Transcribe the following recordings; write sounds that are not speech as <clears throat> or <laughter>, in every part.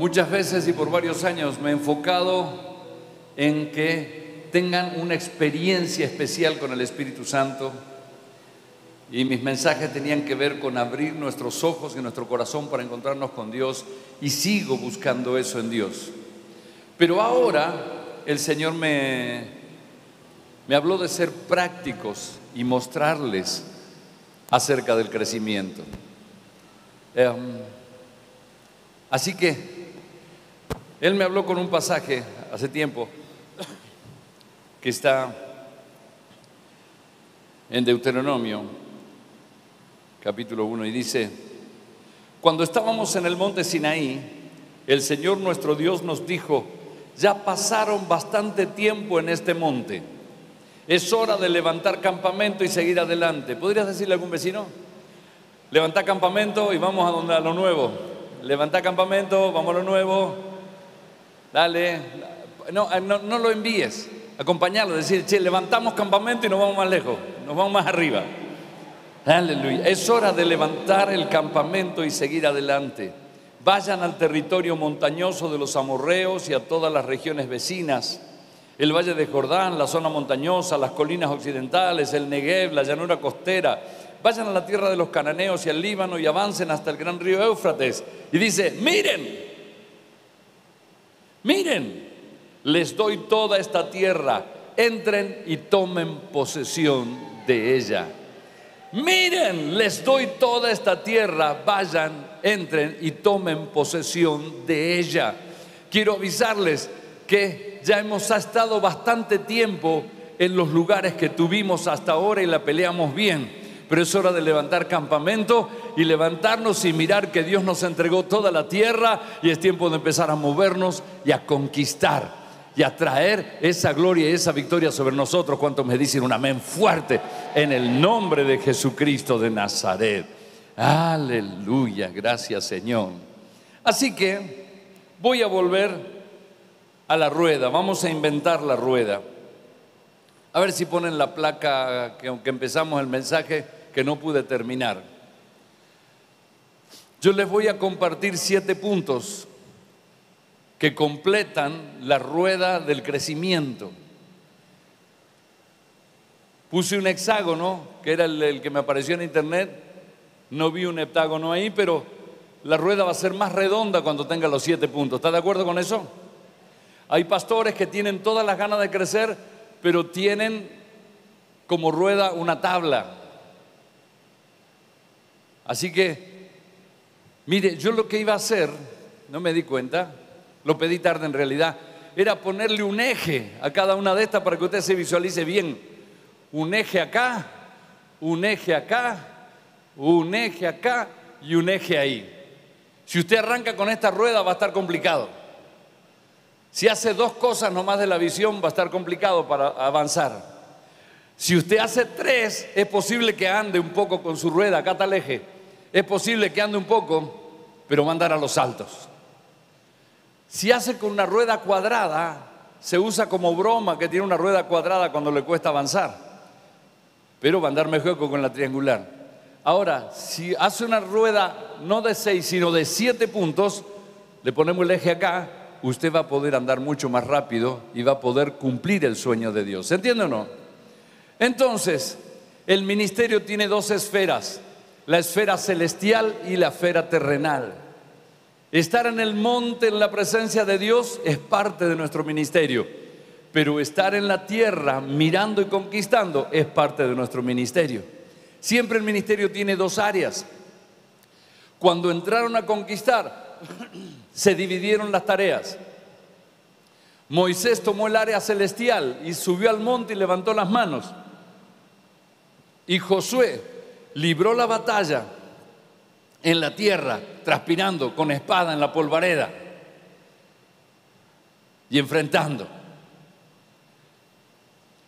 muchas veces y por varios años me he enfocado en que tengan una experiencia especial con el Espíritu Santo y mis mensajes tenían que ver con abrir nuestros ojos y nuestro corazón para encontrarnos con Dios y sigo buscando eso en Dios. Pero ahora el Señor me, me habló de ser prácticos y mostrarles acerca del crecimiento. Em, así que Él me habló con un pasaje hace tiempo que está en Deuteronomio capítulo 1, y dice, cuando estábamos en el monte Sinaí, el Señor nuestro Dios nos dijo, ya pasaron bastante tiempo en este monte, es hora de levantar campamento y seguir adelante. ¿Podrías decirle a algún vecino? Levantar campamento y vamos a, donde, a lo nuevo. Levantar campamento, vamos a lo nuevo. Dale. No, no, no lo envíes. Acompañarlo, decir, che, levantamos campamento y nos vamos más lejos, nos vamos más arriba. Aleluya. Es hora de levantar el campamento y seguir adelante. Vayan al territorio montañoso de los amorreos y a todas las regiones vecinas. El valle de Jordán, la zona montañosa, las colinas occidentales, el Negev, la llanura costera. Vayan a la tierra de los cananeos y al Líbano y avancen hasta el gran río Éufrates. Y dice, miren, miren, les doy toda esta tierra, entren y tomen posesión de ella. Miren, les doy toda esta tierra, vayan, entren y tomen posesión de ella. Quiero avisarles que ya hemos estado bastante tiempo en los lugares que tuvimos hasta ahora y la peleamos bien. Pero es hora de levantar campamento y levantarnos y mirar que Dios nos entregó toda la tierra y es tiempo de empezar a movernos y a conquistar y a traer esa gloria y esa victoria sobre nosotros. ¿Cuántos me dicen un amén fuerte en el nombre de Jesucristo de Nazaret? Aleluya, gracias Señor. Así que voy a volver a la rueda, vamos a inventar la rueda. A ver si ponen la placa que aunque empezamos el mensaje que no pude terminar. Yo les voy a compartir siete puntos que completan la rueda del crecimiento. Puse un hexágono, que era el, que me apareció en internet, no vi un heptágono ahí, pero la rueda va a ser más redonda cuando tenga los siete puntos. ¿Está de acuerdo con eso? Hay pastores que tienen todas las ganas de crecer, pero tienen como rueda una tabla. Así que, mire, yo lo que iba a hacer, no me di cuenta, lo pedí tarde en realidad, era ponerle un eje a cada una de estas para que usted se visualice bien. Un eje acá, un eje acá, un eje acá y un eje ahí. Si usted arranca con esta rueda va a estar complicado. Si hace dos cosas nomás de la visión va a estar complicado para avanzar. Si usted hace tres, es posible que ande un poco con su rueda, acá está el eje. Es posible que ande un poco, pero va a andar a los saltos. Si hace con una rueda cuadrada, se usa como broma que tiene una rueda cuadrada cuando le cuesta avanzar. Pero va a andar mejor con la triangular. Ahora, si hace una rueda no de seis, sino de siete puntos, le ponemos el eje acá, usted va a poder andar mucho más rápido y va a poder cumplir el sueño de Dios. ¿Se entiende o no? Entonces, el ministerio tiene dos esferas, la esfera celestial y la esfera terrenal. Estar en el monte, en la presencia de Dios, es parte de nuestro ministerio. Pero estar en la tierra, mirando y conquistando, es parte de nuestro ministerio. Siempre el ministerio tiene dos áreas. Cuando entraron a conquistar, <clears throat> se dividieron las tareas. Moisés tomó el área celestial y subió al monte y levantó las manos. Y Josué libró la batalla en la tierra, transpirando con espada en la polvareda y enfrentando.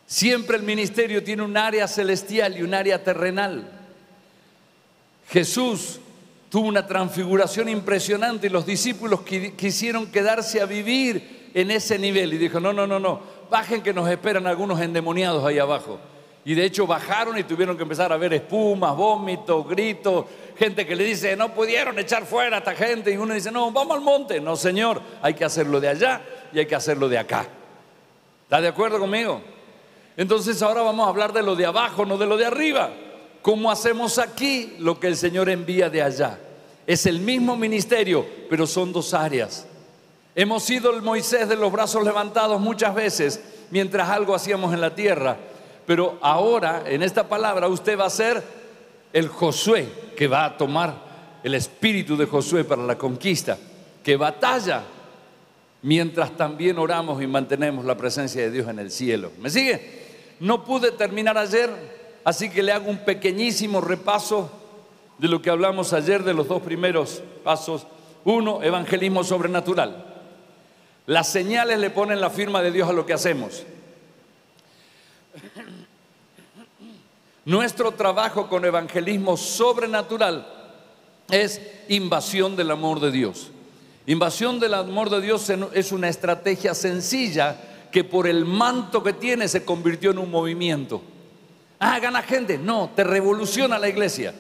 Siempre el ministerio tiene un área celestial y un área terrenal. Jesús tuvo una transfiguración impresionante y los discípulos quisieron quedarse a vivir en ese nivel y dijo, no, no, no, no, bajen que nos esperan algunos endemoniados ahí abajo. Y de hecho bajaron y tuvieron que empezar a ver espumas, vómitos, gritos, gente que le dice, no pudieron echar fuera a esta gente. Y uno dice, no, vamos al monte. No, Señor, hay que hacerlo de allá y hay que hacerlo de acá. ¿Está de acuerdo conmigo? Entonces ahora vamos a hablar de lo de abajo, no de lo de arriba. ¿Cómo hacemos aquí lo que el Señor envía de allá? Es el mismo ministerio, pero son dos áreas. Hemos sido el Moisés de los brazos levantados muchas veces mientras algo hacíamos en la tierra, pero ahora en esta palabra usted va a ser el Josué que va a tomar el espíritu de Josué para la conquista, que batalla mientras también oramos y mantenemos la presencia de Dios en el cielo. ¿Me sigue? No pude terminar ayer, así que le hago un pequeñísimo repaso de lo que hablamos ayer de los dos primeros pasos. Uno, evangelismo sobrenatural. Las señales le ponen la firma de Dios a lo que hacemos. Nuestro trabajo con evangelismo sobrenatural es invasión del amor de Dios. Invasión del amor de Dios es una estrategia sencilla que por el manto que tiene se convirtió en un movimiento. Ah, gana gente. No, te revoluciona la iglesia.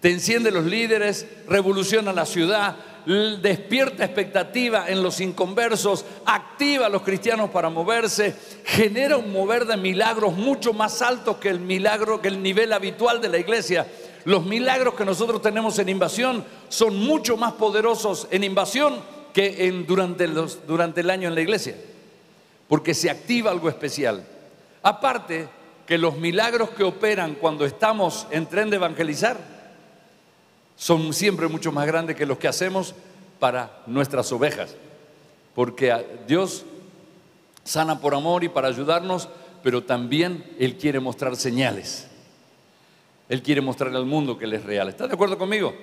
Te enciende los líderes, revoluciona la ciudad, despierta expectativa en los inconversos, activa a los cristianos para moverse, genera un mover de milagros mucho más alto que el milagro, que el nivel habitual de la iglesia. Los milagros que nosotros tenemos en invasión son mucho más poderosos en invasión que en, durante, durante el año en la iglesia, porque se activa algo especial. Aparte que los milagros que operan cuando estamos en tren de evangelizar, son siempre mucho más grandes que los que hacemos para nuestras ovejas. Porque Dios sana por amor y para ayudarnos, pero también Él quiere mostrar señales. Él quiere mostrarle al mundo que Él es real. ¿Está de acuerdo conmigo?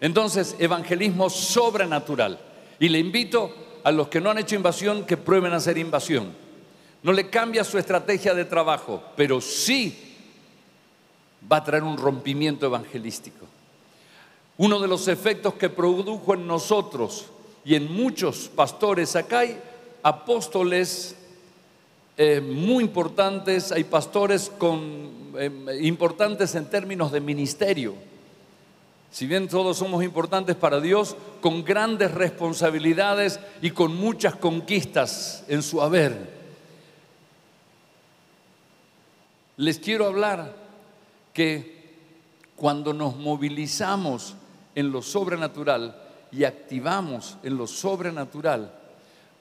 Entonces, evangelismo sobrenatural. Y le invito a los que no han hecho invasión que prueben a hacer invasión. No le cambia su estrategia de trabajo, pero sí va a traer un rompimiento evangelístico. Uno de los efectos que produjo en nosotros y en muchos pastores, acá hay apóstoles eh, muy importantes, hay pastores con, em, importantes en términos de ministerio. Si bien todos somos importantes para Dios, con grandes responsabilidades y con muchas conquistas en su haber. Les quiero hablar que cuando nos movilizamos en lo sobrenatural y activamos en lo sobrenatural,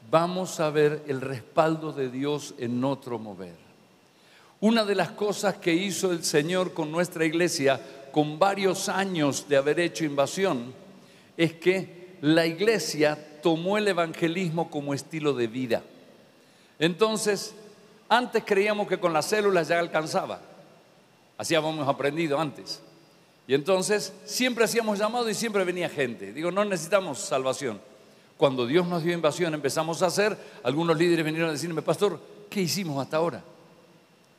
vamos a ver el respaldo de Dios en otro mover. Una de las cosas que hizo el Señor con nuestra iglesia, con varios años de haber hecho invasión, es que la iglesia tomó el evangelismo como estilo de vida. Entonces, antes creíamos que con las células ya alcanzaba. Así habíamos aprendido antes. Y entonces siempre hacíamos llamado y siempre venía gente. Digo, no necesitamos salvación. Cuando Dios nos dio invasión, empezamos a hacer, algunos líderes vinieron a decirme, pastor, ¿qué hicimos hasta ahora?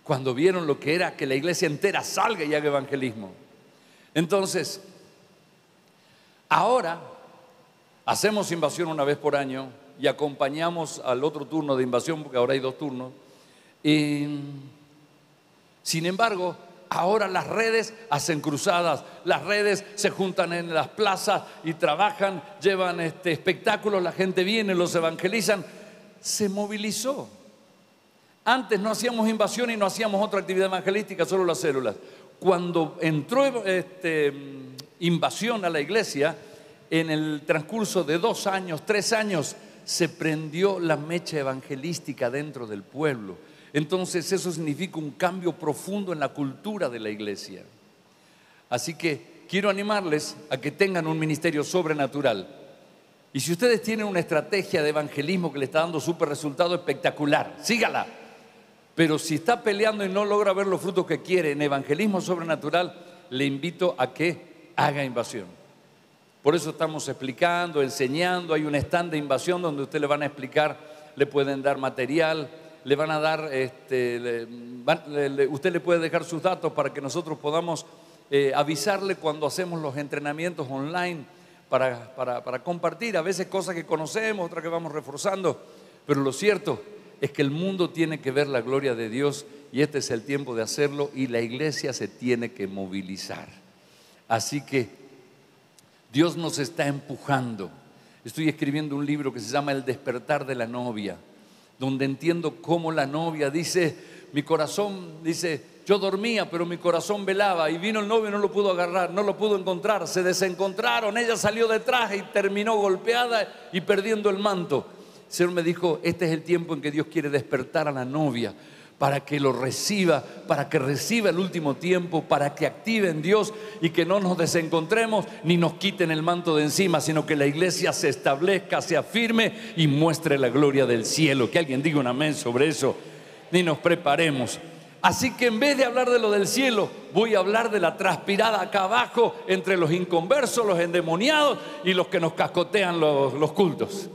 Cuando vieron lo que era que la iglesia entera salga y haga evangelismo. Entonces, ahora hacemos invasión una vez por año y acompañamos al otro turno de invasión, porque ahora hay dos turnos. Sin embargo, Ahora las redes hacen cruzadas, las redes se juntan en las plazas y trabajan, llevan este espectáculos, la gente viene, los evangelizan. Se movilizó. Antes no hacíamos invasión y no hacíamos otra actividad evangelística, solo las células. Cuando entró este, invasión a la iglesia, en el transcurso de dos años, tres años, se prendió la mecha evangelística dentro del pueblo entonces eso significa un cambio profundo en la cultura de la iglesia. Así que quiero animarles a que tengan un ministerio sobrenatural. Y si ustedes tienen una estrategia de evangelismo que le está dando súper resultado espectacular, sígala. Pero si está peleando y no logra ver los frutos que quiere en evangelismo sobrenatural, le invito a que haga invasión. Por eso estamos explicando, enseñando, hay un stand de invasión donde usted le van a explicar, le pueden dar material, le van a dar, este, usted le puede dejar sus datos para que nosotros podamos eh, avisarle cuando hacemos los entrenamientos online para, para, para compartir, a veces cosas que conocemos, otras que vamos reforzando, pero lo cierto es que el mundo tiene que ver la gloria de Dios y este es el tiempo de hacerlo y la iglesia se tiene que movilizar. Así que Dios nos está empujando. Estoy escribiendo un libro que se llama El despertar de la novia, donde entiendo cómo la novia dice, mi corazón dice, yo dormía, pero mi corazón velaba y vino el novio y no lo pudo agarrar, no lo pudo encontrar, se desencontraron, ella salió detrás y terminó golpeada y perdiendo el manto. El Señor me dijo, este es el tiempo en que Dios quiere despertar a la novia para que lo reciba, para que reciba el último tiempo, para que active en Dios y que no nos desencontremos ni nos quiten el manto de encima, sino que la iglesia se establezca, se afirme y muestre la gloria del cielo. Que alguien diga un amén sobre eso, ni nos preparemos. Así que en vez de hablar de lo del cielo, voy a hablar de la transpirada acá abajo entre los inconversos, los endemoniados y los que nos cascotean los, cultos.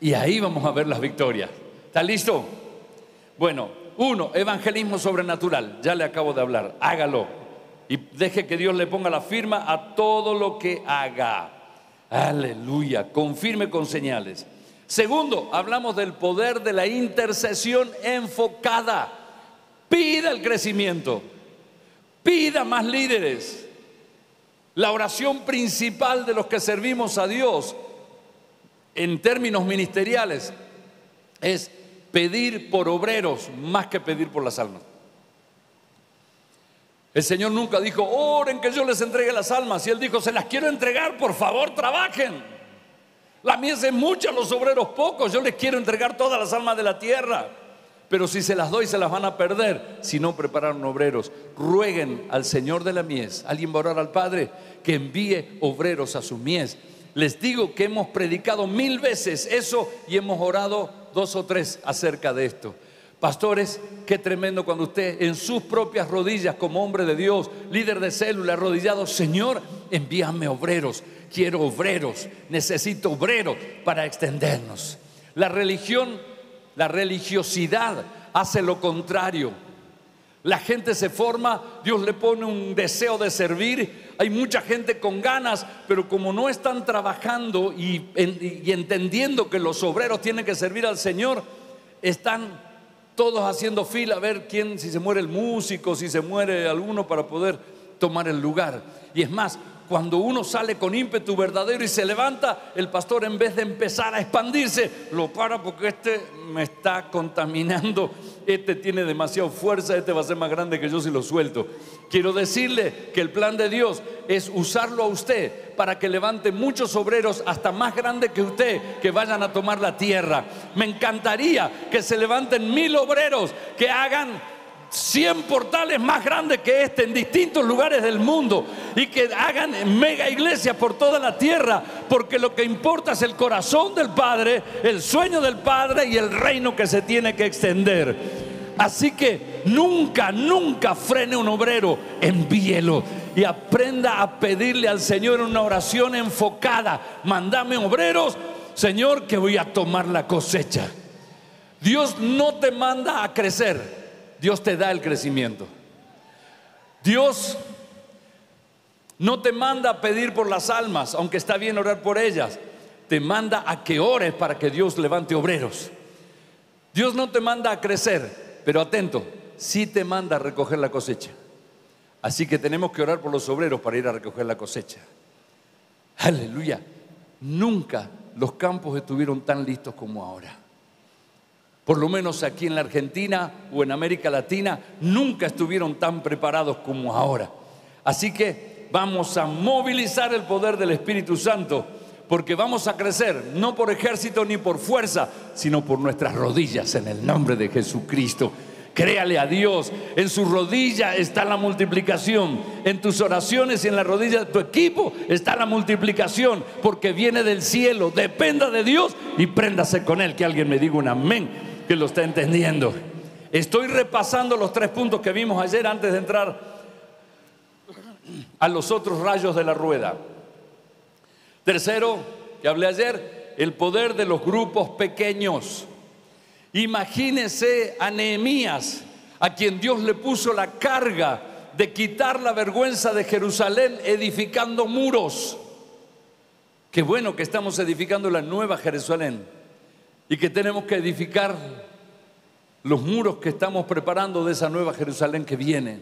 Y ahí vamos a ver las victorias. ¿Está listo? Bueno, uno, evangelismo sobrenatural. Ya le acabo de hablar. Hágalo. Y deje que Dios le ponga la firma a todo lo que haga. Aleluya. Confirme con señales. Segundo, hablamos del poder de la intercesión enfocada. Pida el crecimiento. Pida más líderes. La oración principal de los que servimos a Dios en términos ministeriales es pedir por obreros más que pedir por las almas. El Señor nunca dijo, oren que yo les entregue las almas. Y Él dijo, se las quiero entregar, por favor, trabajen. La mies es mucha, los obreros pocos. Yo les quiero entregar todas las almas de la tierra. Pero si se las doy, se las van a perder si no prepararon obreros. Rueguen al Señor de la mies. Alguien va a orar al Padre que envíe obreros a su mies. Les digo que hemos predicado mil veces eso y hemos orado dos o tres acerca de esto. Pastores, qué tremendo cuando usted en sus propias rodillas como hombre de Dios, líder de célula, arrodillado, Señor, envíame obreros, quiero obreros, necesito obreros para extendernos. La religión la religiosidad hace lo contrario. La gente se forma, Dios le pone un deseo de servir. Hay mucha gente con ganas, pero como no están trabajando y, entendiendo que los obreros tienen que servir al Señor, están todos haciendo fila a ver quién, si se muere el músico, si se muere alguno para poder tomar el lugar. Y es más, cuando uno sale con ímpetu verdadero y se levanta, el pastor en vez de empezar a expandirse, lo para porque este me está contaminando, este tiene demasiada fuerza, este va a ser más grande que yo si lo suelto. Quiero decirle que el plan de Dios es usarlo a usted para que levante muchos obreros hasta más grandes que usted que vayan a tomar la tierra. Me encantaría que se levanten mil obreros que hagan 100 portales más grandes que este en distintos lugares del mundo y que hagan mega iglesias por toda la tierra, porque lo que importa es el corazón del Padre, el sueño del Padre y el reino que se tiene que extender. Así que nunca, nunca frene un obrero, envíelo y aprenda a pedirle al Señor una oración enfocada. Mándame obreros, Señor, que voy a tomar la cosecha. Dios no te manda a crecer. Dios te da el crecimiento. Dios no te manda a pedir por las almas, aunque está bien orar por ellas. Te manda a que ores para que Dios levante obreros. Dios no te manda a crecer, pero atento, sí te manda a recoger la cosecha. Así que tenemos que orar por los obreros para ir a recoger la cosecha. Aleluya. Nunca los campos estuvieron tan listos como ahora por lo menos aquí en la Argentina o en América Latina, nunca estuvieron tan preparados como ahora. Así que vamos a movilizar el poder del Espíritu Santo, porque vamos a crecer no por ejército ni por fuerza, sino por nuestras rodillas en el nombre de Jesucristo. Créale a Dios. En su rodilla está la multiplicación. En tus oraciones y en la rodilla de tu equipo está la multiplicación. Porque viene del cielo. Dependa de Dios y préndase con Él. Que alguien me diga un amén que lo está entendiendo. Estoy repasando los tres puntos que vimos ayer antes de entrar a los otros rayos de la rueda. Tercero, que hablé ayer, el poder de los grupos pequeños. Imagínese a Nehemías, a quien Dios le puso la carga de quitar la vergüenza de Jerusalén edificando muros. Qué bueno que estamos edificando la nueva Jerusalén y que tenemos que edificar los muros que estamos preparando de esa nueva Jerusalén que viene.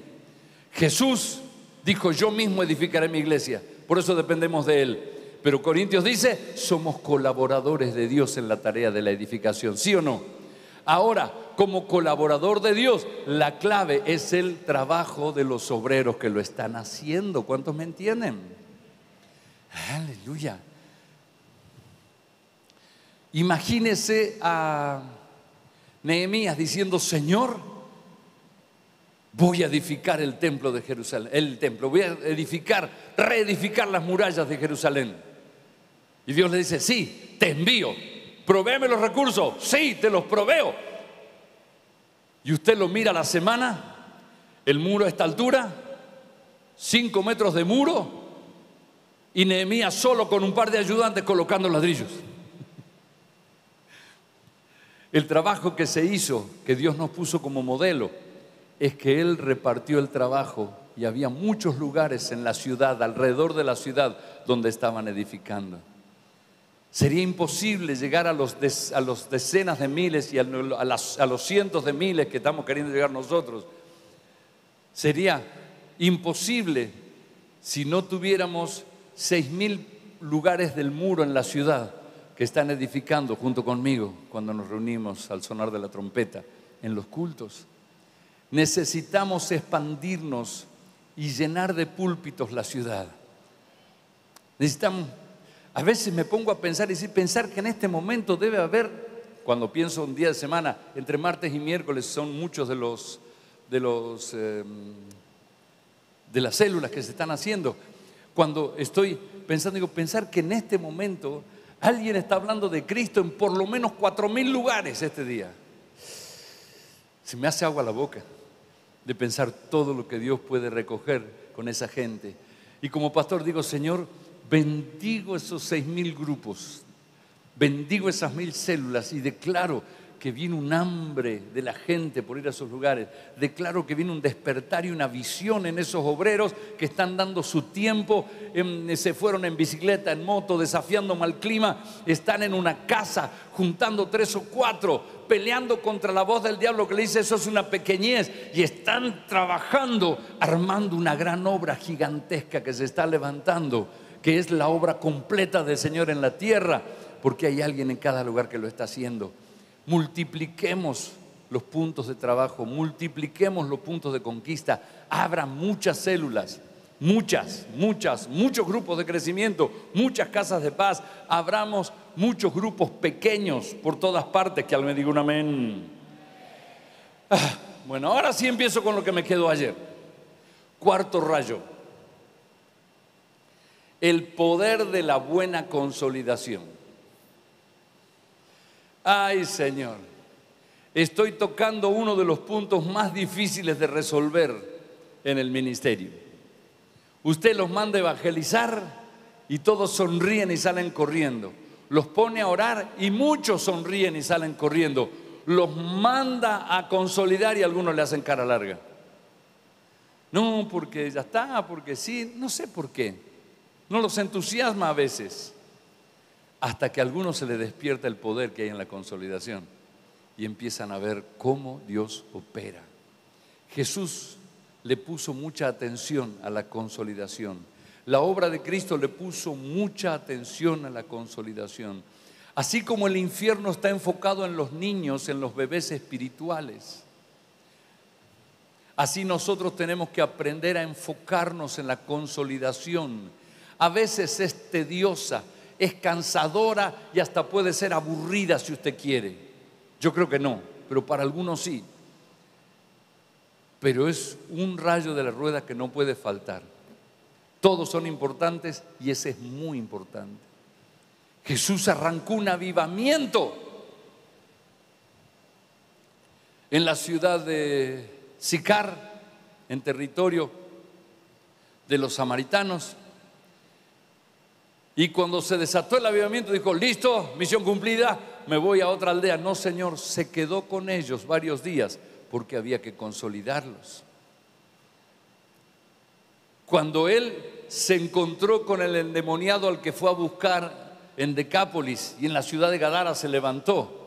Jesús dijo, yo mismo edificaré mi iglesia, por eso dependemos de Él. Pero Corintios dice, somos colaboradores de Dios en la tarea de la edificación, ¿sí o no? Ahora, como colaborador de Dios, la clave es el trabajo de los obreros que lo están haciendo. ¿Cuántos me entienden? Aleluya. Imagínese a Nehemías diciendo, Señor, voy a edificar el templo de Jerusalén, el templo, voy a edificar, reedificar las murallas de Jerusalén. Y Dios le dice, sí, te envío, provéeme los recursos, sí, te los proveo. Y usted lo mira a la semana, el muro a esta altura, cinco metros de muro, y Nehemías solo con un par de ayudantes colocando ladrillos. El trabajo que se hizo, que Dios nos puso como modelo, es que Él repartió el trabajo y había muchos lugares en la ciudad, alrededor de la ciudad, donde estaban edificando. Sería imposible llegar a los, a los decenas de miles y a, a los cientos de miles que estamos queriendo llegar nosotros. Sería imposible si no tuviéramos seis mil lugares del muro en la ciudad que están edificando junto conmigo cuando nos reunimos al sonar de la trompeta en los cultos. Necesitamos expandirnos y llenar de púlpitos la ciudad. Necesitamos, a veces me pongo a pensar y decir, pensar que en este momento debe haber, cuando pienso un día de semana, entre martes y miércoles son muchos de los, de los, em, de las células que se están haciendo. Cuando estoy pensando, digo, pensar que en este momento Alguien está hablando de Cristo en por lo menos cuatro mil lugares este día. Se me hace agua la boca de pensar todo lo que Dios puede recoger con esa gente. Y como pastor digo, Señor, bendigo esos seis mil grupos, bendigo esas mil células y declaro que viene un hambre de la gente por ir a esos lugares. Declaro que viene un despertar y una visión en esos obreros que están dando su tiempo, se fueron en bicicleta, en moto, desafiando mal clima, están en una casa juntando tres o cuatro, peleando contra la voz del diablo que le dice eso es una pequeñez y están trabajando, armando una gran obra gigantesca que se está levantando, que es la obra completa del Señor en la tierra, porque hay alguien en cada lugar que lo está haciendo multipliquemos los puntos de trabajo, multipliquemos los puntos de conquista, abra muchas células, muchas, muchas, muchos grupos de crecimiento, muchas casas de paz, abramos muchos grupos pequeños por todas partes, que al me diga un amén. Ah, bueno, ahora sí empiezo con lo que me quedó ayer. Cuarto rayo. El poder de la buena consolidación. Ay Señor, estoy tocando uno de los puntos más difíciles de resolver en el ministerio. Usted los manda a evangelizar y todos sonríen y salen corriendo. Los pone a orar y muchos sonríen y salen corriendo. Los manda a consolidar y algunos le hacen cara larga. No, porque ya está, porque sí, no sé por qué. No los entusiasma a veces hasta que a algunos se le despierta el poder que hay en la consolidación y empiezan a ver cómo Dios opera. Jesús le puso mucha atención a la consolidación. La obra de Cristo le puso mucha atención a la consolidación. Así como el infierno está enfocado en los niños, en los bebés espirituales. Así nosotros tenemos que aprender a enfocarnos en la consolidación. A veces es tediosa, es cansadora y hasta puede ser aburrida si usted quiere. Yo creo que no, pero para algunos sí. Pero es un rayo de la rueda que no puede faltar. Todos son importantes y ese es muy importante. Jesús arrancó un avivamiento en la ciudad de Sicar, en territorio de los samaritanos. Y cuando se desató el avivamiento, dijo, listo, misión cumplida, me voy a otra aldea. No, Señor, se quedó con ellos varios días porque había que consolidarlos. Cuando él se encontró con el endemoniado al que fue a buscar en Decápolis y en la ciudad de Gadara se levantó.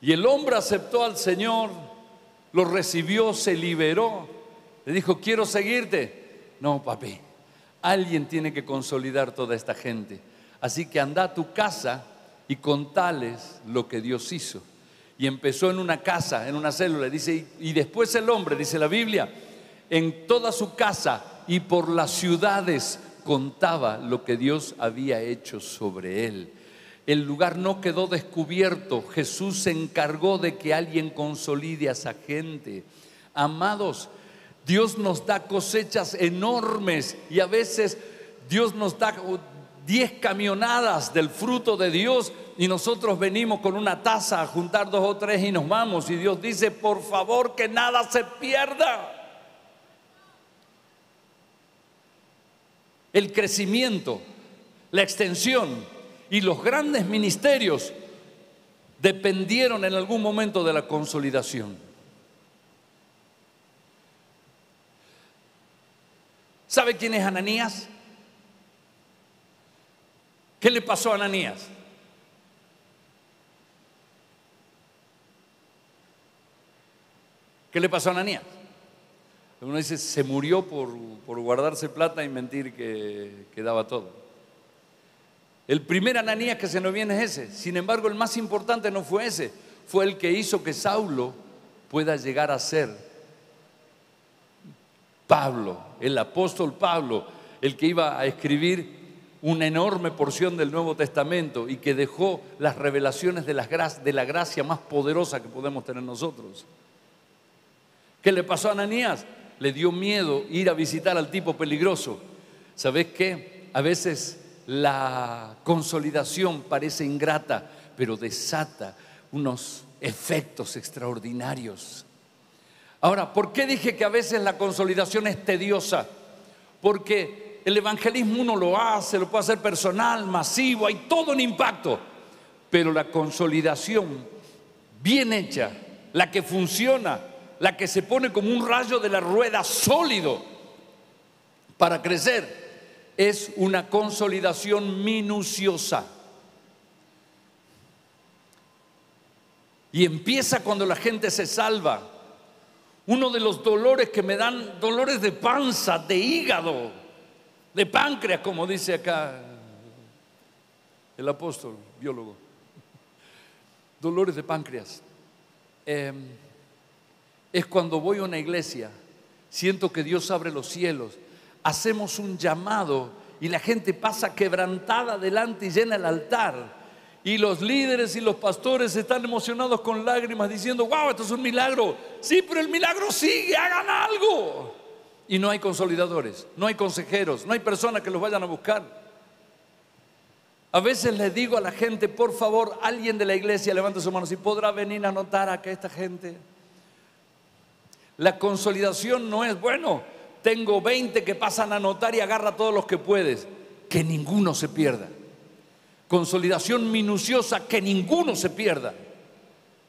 Y el hombre aceptó al Señor, lo recibió, se liberó. Le dijo, quiero seguirte. No, papi, alguien tiene que consolidar toda esta gente. Así que anda a tu casa y contales lo que Dios hizo. Y empezó en una casa, en una célula, dice, y después el hombre, dice la Biblia, en toda su casa y por las ciudades contaba lo que Dios había hecho sobre él. El lugar no quedó descubierto. Jesús se encargó de que alguien consolide a esa gente. Amados, Dios nos da cosechas enormes y a veces Dios nos da 10 camionadas del fruto de Dios y nosotros venimos con una taza a juntar dos o tres y nos vamos y Dios dice, por favor que nada se pierda. El crecimiento, la extensión y los grandes ministerios dependieron en algún momento de la consolidación. ¿Sabe quién es Ananías? ¿Qué le pasó a Ananías? ¿Qué le pasó a Ananías? Uno dice, se murió por, guardarse plata y mentir que, que daba todo. El primer Ananías que se nos viene es ese. Sin embargo, el más importante no fue ese. Fue el que hizo que Saulo pueda llegar a ser Pablo, el apóstol Pablo, el que iba a escribir una enorme porción del Nuevo Testamento y que dejó las revelaciones de, la gracia más poderosa que podemos tener nosotros. ¿Qué le pasó a Ananías? Le dio miedo ir a visitar al tipo peligroso. ¿Sabes qué? A veces la consolidación parece ingrata, pero desata unos efectos extraordinarios. Ahora, ¿por qué dije que a veces la consolidación es tediosa? Porque el evangelismo uno lo hace, lo puede hacer personal, masivo, hay todo un impacto. Pero la consolidación bien hecha, la que funciona, la que se pone como un rayo de la rueda sólido para crecer, es una consolidación minuciosa. Y empieza cuando la gente se salva. Uno de los dolores que me dan, dolores de panza, de hígado, de páncreas, como dice acá el apóstol, biólogo. Dolores de páncreas. Em, es cuando voy a una iglesia, siento que Dios abre los cielos, hacemos un llamado y la gente pasa quebrantada delante y llena el altar. Y los líderes y los pastores están emocionados con lágrimas diciendo, wow, esto es un milagro. Sí, pero el milagro sigue, hagan algo y no hay consolidadores, no hay consejeros, no hay personas que los vayan a buscar. A veces les digo a la gente, por favor, alguien de la iglesia levante su mano, si podrá venir a anotar a que esta gente. La consolidación no es, bueno, tengo 20 que pasan a anotar y agarra todos los que puedes, que ninguno se pierda. Consolidación minuciosa, que ninguno se pierda,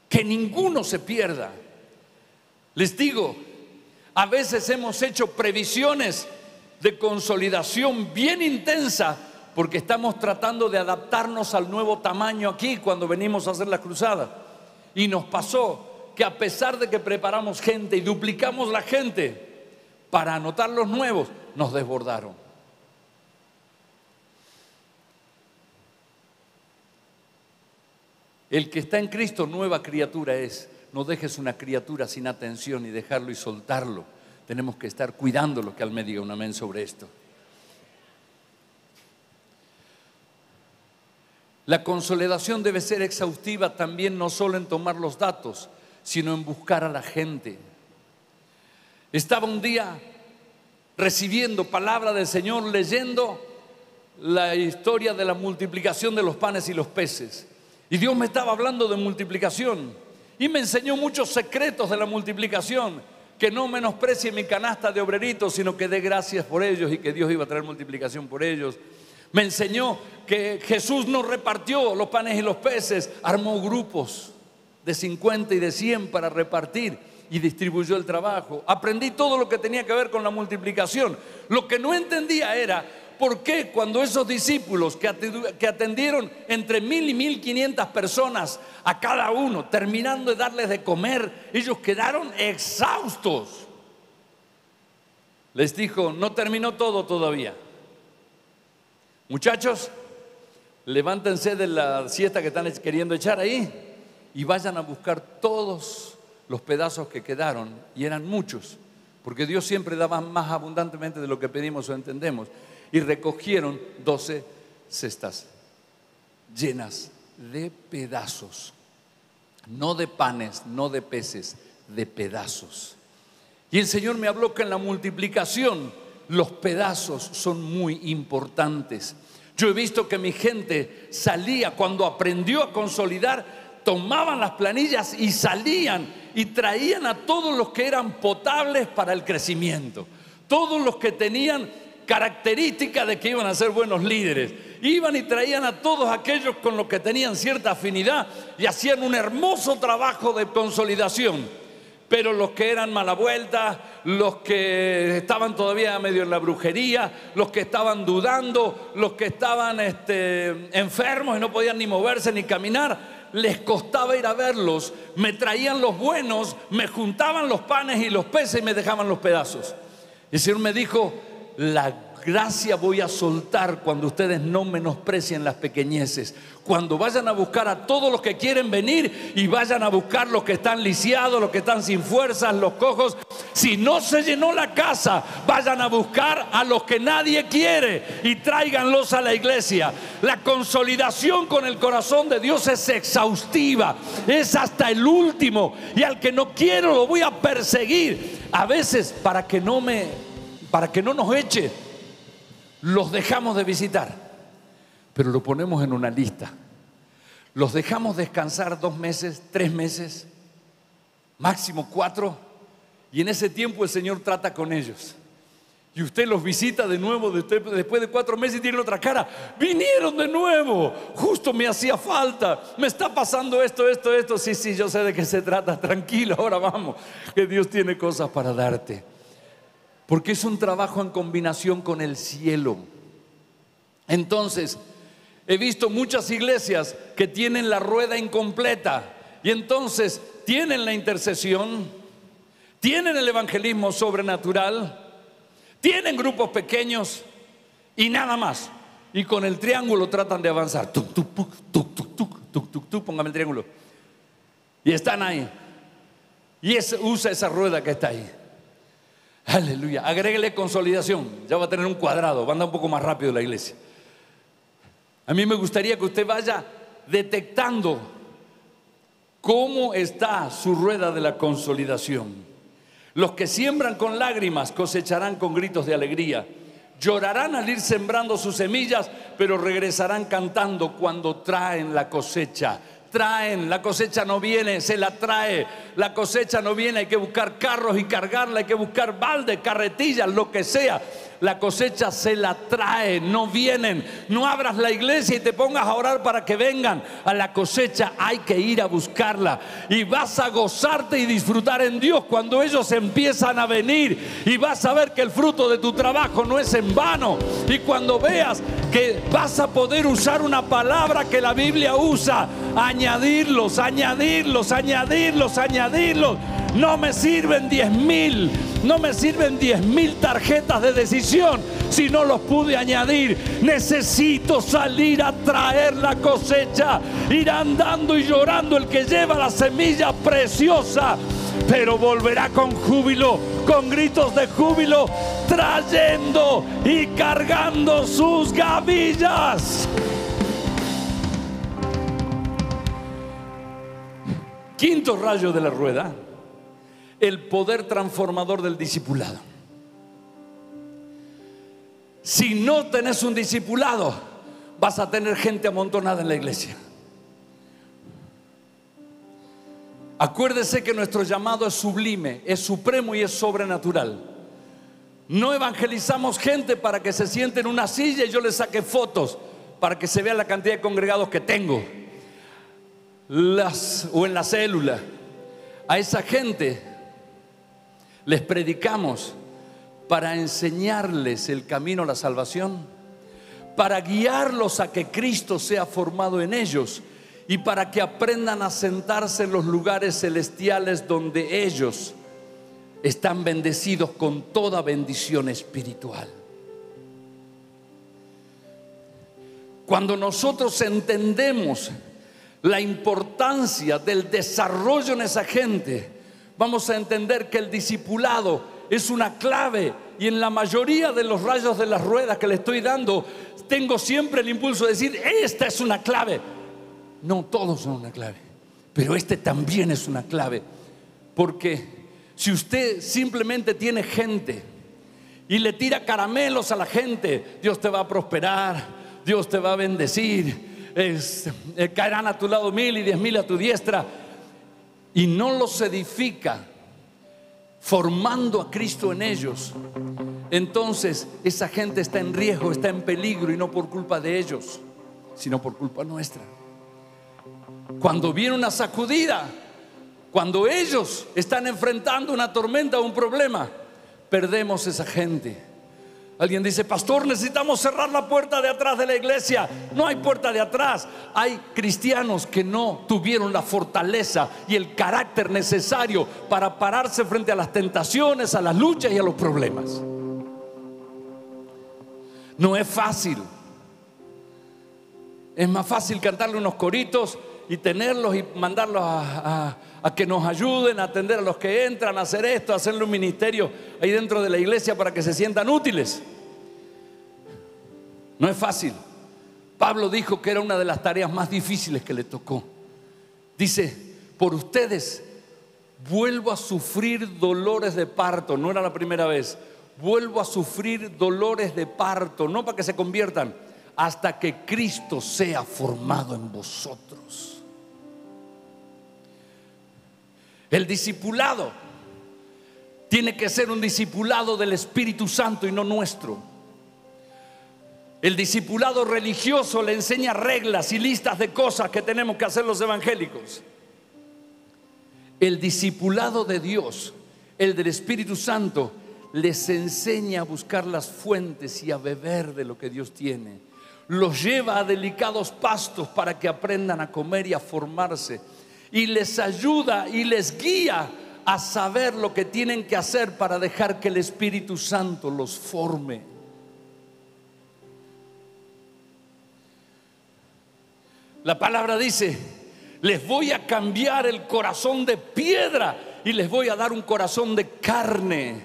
que ninguno se pierda. Les digo, a veces hemos hecho previsiones de consolidación bien intensa porque estamos tratando de adaptarnos al nuevo tamaño aquí cuando venimos a hacer la cruzada. Y nos pasó que a pesar de que preparamos gente y duplicamos la gente para anotar los nuevos, nos desbordaron. El que está en Cristo, nueva criatura es. No dejes una criatura sin atención y dejarlo y soltarlo. Tenemos que estar cuidándolo, que al me diga un amén sobre esto. La consolidación debe ser exhaustiva también no solo en tomar los datos, sino en buscar a la gente. Estaba un día recibiendo palabra del Señor, leyendo la historia de la multiplicación de los panes y los peces. Y Dios me estaba hablando de multiplicación. Y me enseñó muchos secretos de la multiplicación. Que no menosprecie mi canasta de obreritos, sino que dé gracias por ellos y que Dios iba a traer multiplicación por ellos. Me enseñó que Jesús no repartió los panes y los peces, armó grupos de 50 y de 100 para repartir y distribuyó el trabajo. Aprendí todo lo que tenía que ver con la multiplicación. Lo que no entendía era ¿Por qué cuando esos discípulos que atendieron entre mil y mil quinientas personas a cada uno, terminando de darles de comer, ellos quedaron exhaustos? Les dijo, no terminó todo todavía. Muchachos, levántense de la siesta que están queriendo echar ahí y vayan a buscar todos los pedazos que quedaron, y eran muchos, porque Dios siempre daba más abundantemente de lo que pedimos o entendemos y recogieron doce cestas llenas de pedazos, no de panes, no de peces, de pedazos. Y el Señor me habló que en la multiplicación los pedazos son muy importantes. Yo he visto que mi gente salía cuando aprendió a consolidar, tomaban las planillas y salían y traían a todos los que eran potables para el crecimiento, todos los que tenían característica de que iban a ser buenos líderes. Iban y traían a todos aquellos con los que tenían cierta afinidad y hacían un hermoso trabajo de consolidación. Pero los que eran mala vuelta, los que estaban todavía medio en la brujería, los que estaban dudando, los que estaban este, enfermos y no podían ni moverse ni caminar, les costaba ir a verlos. Me traían los buenos, me juntaban los panes y los peces y me dejaban los pedazos. Y el Señor me dijo, la gracia voy a soltar cuando ustedes no menosprecien las pequeñeces. Cuando vayan a buscar a todos los que quieren venir y vayan a buscar los que están lisiados, los que están sin fuerzas, los cojos. Si no se llenó la casa, vayan a buscar a los que nadie quiere y tráiganlos a la iglesia. La consolidación con el corazón de Dios es exhaustiva, es hasta el último. Y al que no quiero lo voy a perseguir. A veces para que no me para que no nos eche, los dejamos de visitar, pero lo ponemos en una lista. Los dejamos descansar dos meses, tres meses, máximo cuatro, y en ese tiempo el Señor trata con ellos. Y usted los visita de nuevo después de cuatro meses y tiene otra cara. Vinieron de nuevo. Justo me hacía falta. Me está pasando esto, esto, esto. Sí, sí, yo sé de qué se trata. Tranquilo, ahora vamos. Que Dios tiene cosas para darte porque es un trabajo en combinación con el cielo. Entonces, he visto muchas iglesias que tienen la rueda incompleta y entonces tienen la intercesión, tienen el evangelismo sobrenatural, tienen grupos pequeños y nada más. Y con el triángulo tratan de avanzar. Tuk, póngame el triángulo. Y están ahí. Y usa esa rueda que está ahí. Aleluya. Agréguele consolidación. Ya va a tener un cuadrado. Va a andar un poco más rápido la iglesia. A mí me gustaría que usted vaya detectando cómo está su rueda de la consolidación. Los que siembran con lágrimas cosecharán con gritos de alegría. Llorarán al ir sembrando sus semillas, pero regresarán cantando cuando traen la cosecha traen, la cosecha no viene, se la trae, la cosecha no viene, hay que buscar carros y cargarla, hay que buscar balde, carretillas, lo que sea la cosecha se la trae, no vienen. No abras la iglesia y te pongas a orar para que vengan. A la cosecha hay que ir a buscarla. Y vas a gozarte y disfrutar en Dios cuando ellos empiezan a venir. Y vas a ver que el fruto de tu trabajo no es en vano. Y cuando veas que vas a poder usar una palabra que la Biblia usa, añadirlos, añadirlos, añadirlos, añadirlos. No me sirven diez mil, no me sirven diez mil tarjetas de decisión si no los pude añadir. Necesito salir a traer la cosecha, ir andando y llorando el que lleva la semilla preciosa, pero volverá con júbilo, con gritos de júbilo, trayendo y cargando sus gavillas. Quinto rayo de la rueda el poder transformador del discipulado. Si no tenés un discipulado, vas a tener gente amontonada en la iglesia. Acuérdese que nuestro llamado es sublime, es supremo y es sobrenatural. No evangelizamos gente para que se siente en una silla y yo le saque fotos para que se vea la cantidad de congregados que tengo. Las, o en la célula. A esa gente les predicamos para enseñarles el camino a la salvación para guiarlos a que Cristo sea formado en ellos y para que aprendan a sentarse en los lugares celestiales donde ellos están bendecidos con toda bendición espiritual. Cuando nosotros entendemos la importancia del desarrollo en esa gente, vamos a entender que el discipulado es una clave. Y en la mayoría de los rayos de las ruedas que le estoy dando, tengo siempre el impulso de decir, esta es una clave. No, todos son una clave, pero este también es una clave, porque si usted simplemente tiene gente y le tira caramelos a la gente, Dios te va a prosperar, Dios te va a bendecir, eh, caerán a tu lado mil y diez mil a tu diestra, y no los edifica formando a Cristo en ellos, entonces esa gente está en riesgo, está en peligro y no por culpa de ellos, sino por culpa nuestra. Cuando viene una sacudida, cuando ellos están enfrentando una tormenta o un problema, perdemos esa gente. Alguien dice, pastor, necesitamos cerrar la puerta de atrás de la iglesia. No hay puerta de atrás. Hay cristianos que no tuvieron la fortaleza y el carácter necesario para pararse frente a las tentaciones, a las luchas y a los problemas. No es fácil. Es más fácil cantarle unos coritos y tenerlos y mandarlos a, que nos ayuden a atender a los que entran, a hacer esto, a hacerle un ministerio ahí dentro de la iglesia para que se sientan útiles. No es fácil. Pablo dijo que era una de las tareas más difíciles que le tocó. Dice, por ustedes vuelvo a sufrir dolores de parto. No era la primera vez. Vuelvo a sufrir dolores de parto, no para que se conviertan, hasta que Cristo sea formado en vosotros. El discipulado tiene que ser un discipulado del Espíritu Santo y no nuestro. El discipulado religioso le enseña reglas y listas de cosas que tenemos que hacer los evangélicos. El discipulado de Dios, el del Espíritu Santo, les enseña a buscar las fuentes y a beber de lo que Dios tiene. Los lleva a delicados pastos para que aprendan a comer y a formarse y les ayuda y les guía a saber lo que tienen que hacer para dejar que el Espíritu Santo los forme. La palabra dice, les voy a cambiar el corazón de piedra y les voy a dar un corazón de carne.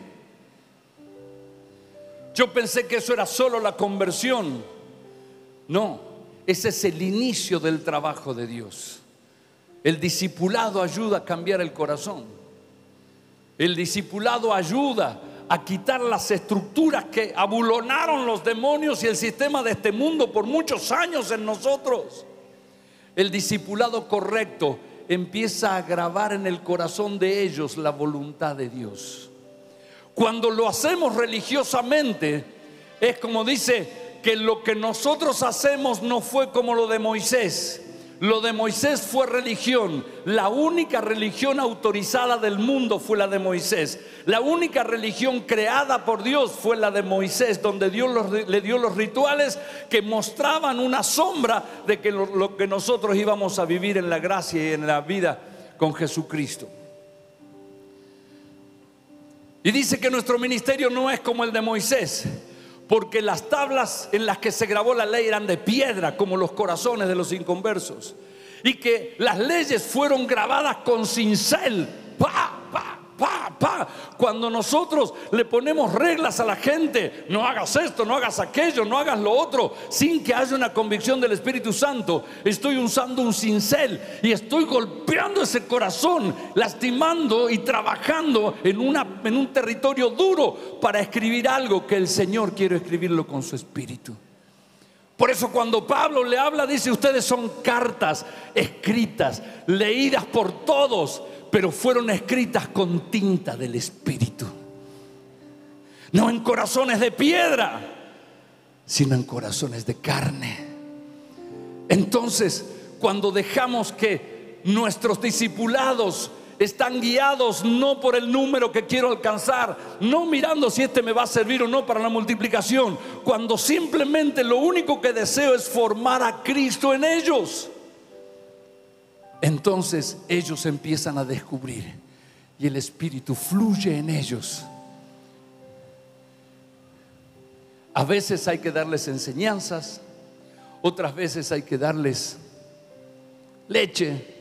Yo pensé que eso era solo la conversión. No, ese es el inicio del trabajo de Dios. El discipulado ayuda a cambiar el corazón. El discipulado ayuda a quitar las estructuras que abulonaron los demonios y el sistema de este mundo por muchos años en nosotros. El discipulado correcto empieza a grabar en el corazón de ellos la voluntad de Dios. Cuando lo hacemos religiosamente, es como dice que lo que nosotros hacemos no fue como lo de Moisés. Lo de Moisés fue religión. La única religión autorizada del mundo fue la de Moisés. La única religión creada por Dios fue la de Moisés, donde Dios le dio los rituales que mostraban una sombra de que lo, que nosotros íbamos a vivir en la gracia y en la vida con Jesucristo. Y dice que nuestro ministerio no es como el de Moisés porque las tablas en las que se grabó la ley eran de piedra, como los corazones de los inconversos, y que las leyes fueron grabadas con cincel. ¡Pa, pa, pa, pa! Cuando nosotros le ponemos reglas a la gente, no hagas esto, no hagas aquello, no hagas lo otro, sin que haya una convicción del Espíritu Santo, estoy usando un cincel y estoy golpeando ese corazón, lastimando y trabajando en, en un territorio duro para escribir algo que el Señor quiere escribirlo con su Espíritu. Por eso cuando Pablo le habla, dice, ustedes son cartas escritas, leídas por todos, pero fueron escritas con tinta del Espíritu. No en corazones de piedra, sino en corazones de carne. Entonces, cuando dejamos que nuestros discipulados están guiados no por el número que quiero alcanzar, no mirando si este me va a servir o no para la multiplicación, cuando simplemente lo único que deseo es formar a Cristo en ellos. Entonces ellos empiezan a descubrir y el Espíritu fluye en ellos. A veces hay que darles enseñanzas, otras veces hay que darles leche,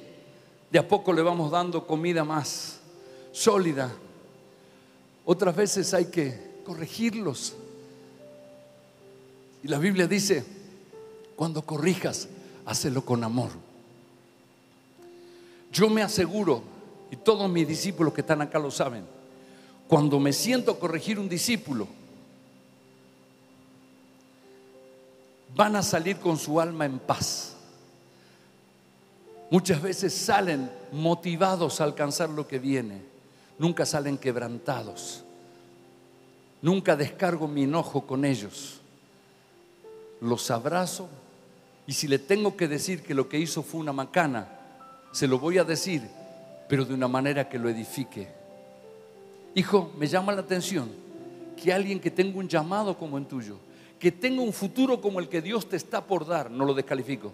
de a poco le vamos dando comida más sólida. Otras veces hay que corregirlos. Y la Biblia dice, cuando corrijas, hácelo con amor. Yo me aseguro, y todos mis discípulos que están acá lo saben, cuando me siento a corregir un discípulo, van a salir con su alma en paz Muchas veces salen motivados a alcanzar lo que viene, nunca salen quebrantados. Nunca descargo mi enojo con ellos. Los abrazo y si le tengo que decir que lo que hizo fue una macana, se lo voy a decir, pero de una manera que lo edifique. Hijo, me llama la atención que alguien que tenga un llamado como el tuyo, que tenga un futuro como el que Dios te está por dar, no lo descalifico,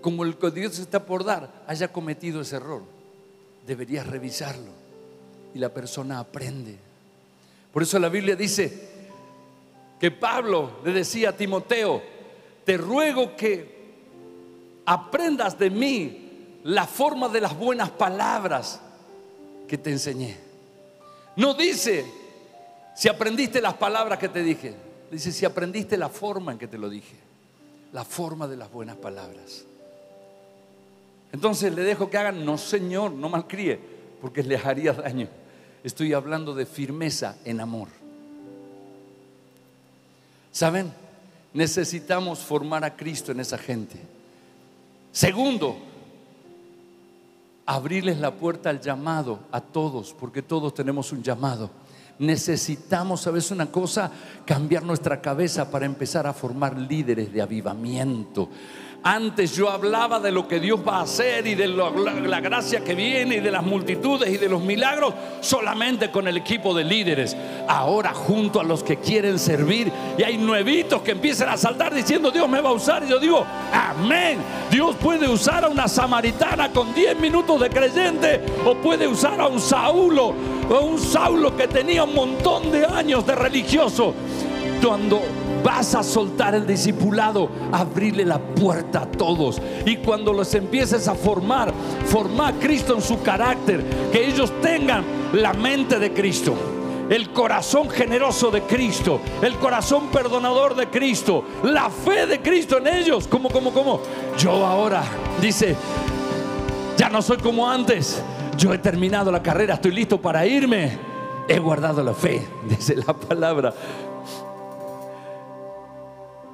como el que Dios está por dar, haya cometido ese error. Deberías revisarlo. Y la persona aprende. Por eso la Biblia dice que Pablo le decía a Timoteo, te ruego que aprendas de mí la forma de las buenas palabras que te enseñé. No dice si aprendiste las palabras que te dije, dice si aprendiste la forma en que te lo dije, la forma de las buenas palabras. Entonces le dejo que hagan, no señor, no malcríe, porque les haría daño. Estoy hablando de firmeza en amor. ¿Saben? Necesitamos formar a Cristo en esa gente. Segundo, abrirles la puerta al llamado a todos, porque todos tenemos un llamado. Necesitamos, ¿sabes una cosa? Cambiar nuestra cabeza para empezar a formar líderes de avivamiento. Antes yo hablaba de lo que Dios va a hacer y de la, gracia que viene y de las multitudes y de los milagros solamente con el equipo de líderes. Ahora junto a los que quieren servir y hay nuevitos que empiezan a saltar diciendo Dios me va a usar y yo digo amén. Dios puede usar a una samaritana con 10 minutos de creyente o puede usar a un Saulo o un Saulo que tenía un montón de años de religioso. Cuando vas a soltar el discipulado, abrirle la puerta a todos. Y cuando los empieces a formar, formar a Cristo en su carácter, que ellos tengan la mente de Cristo. El corazón generoso de Cristo, el corazón perdonador de Cristo, la fe de Cristo en ellos. Como, como, como. Yo ahora, dice, ya no soy como antes. Yo he terminado la carrera, estoy listo para irme. He guardado la fe, <laughs> dice la palabra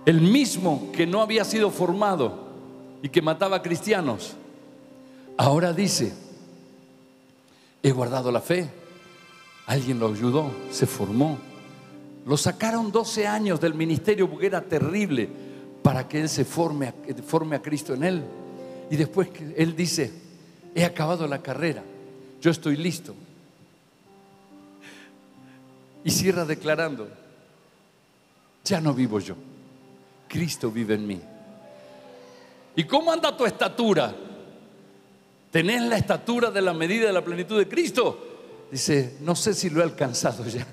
el mismo que no había sido formado y que mataba cristianos, ahora dice, he guardado la fe, alguien lo ayudó, se formó. Lo sacaron 12 años del ministerio porque era terrible para que él se forme, forme a Cristo en él. Y después él dice, he acabado la carrera, yo estoy listo. Y cierra declarando, ya no vivo yo Cristo vive en mí. ¿Y cómo anda tu estatura? ¿Tenés la estatura de la medida de la plenitud de Cristo? Dice, no sé si lo he alcanzado ya,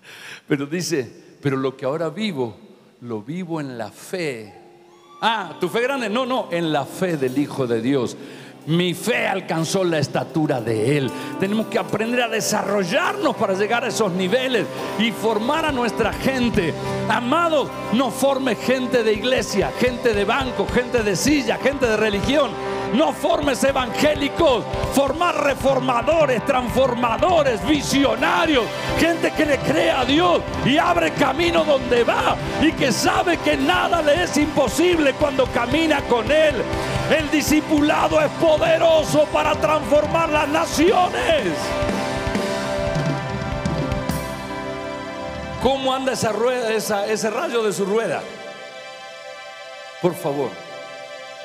<laughs> pero dice, pero lo que ahora vivo, lo vivo en la fe. Ah, tu fe grande, no, no, en la fe del Hijo de Dios. Mi fe alcanzó la estatura de Él. Tenemos que aprender a desarrollarnos para llegar a esos niveles y formar a nuestra gente. Amados, no forme gente de iglesia, gente de banco, gente de silla, gente de religión no formes evangélicos, formar reformadores, transformadores, visionarios, gente que le cree a Dios y abre camino donde va y que sabe que nada le es imposible cuando camina con Él. El discipulado es poderoso para transformar las naciones. ¿Cómo anda ese rayo de su rueda? Por favor.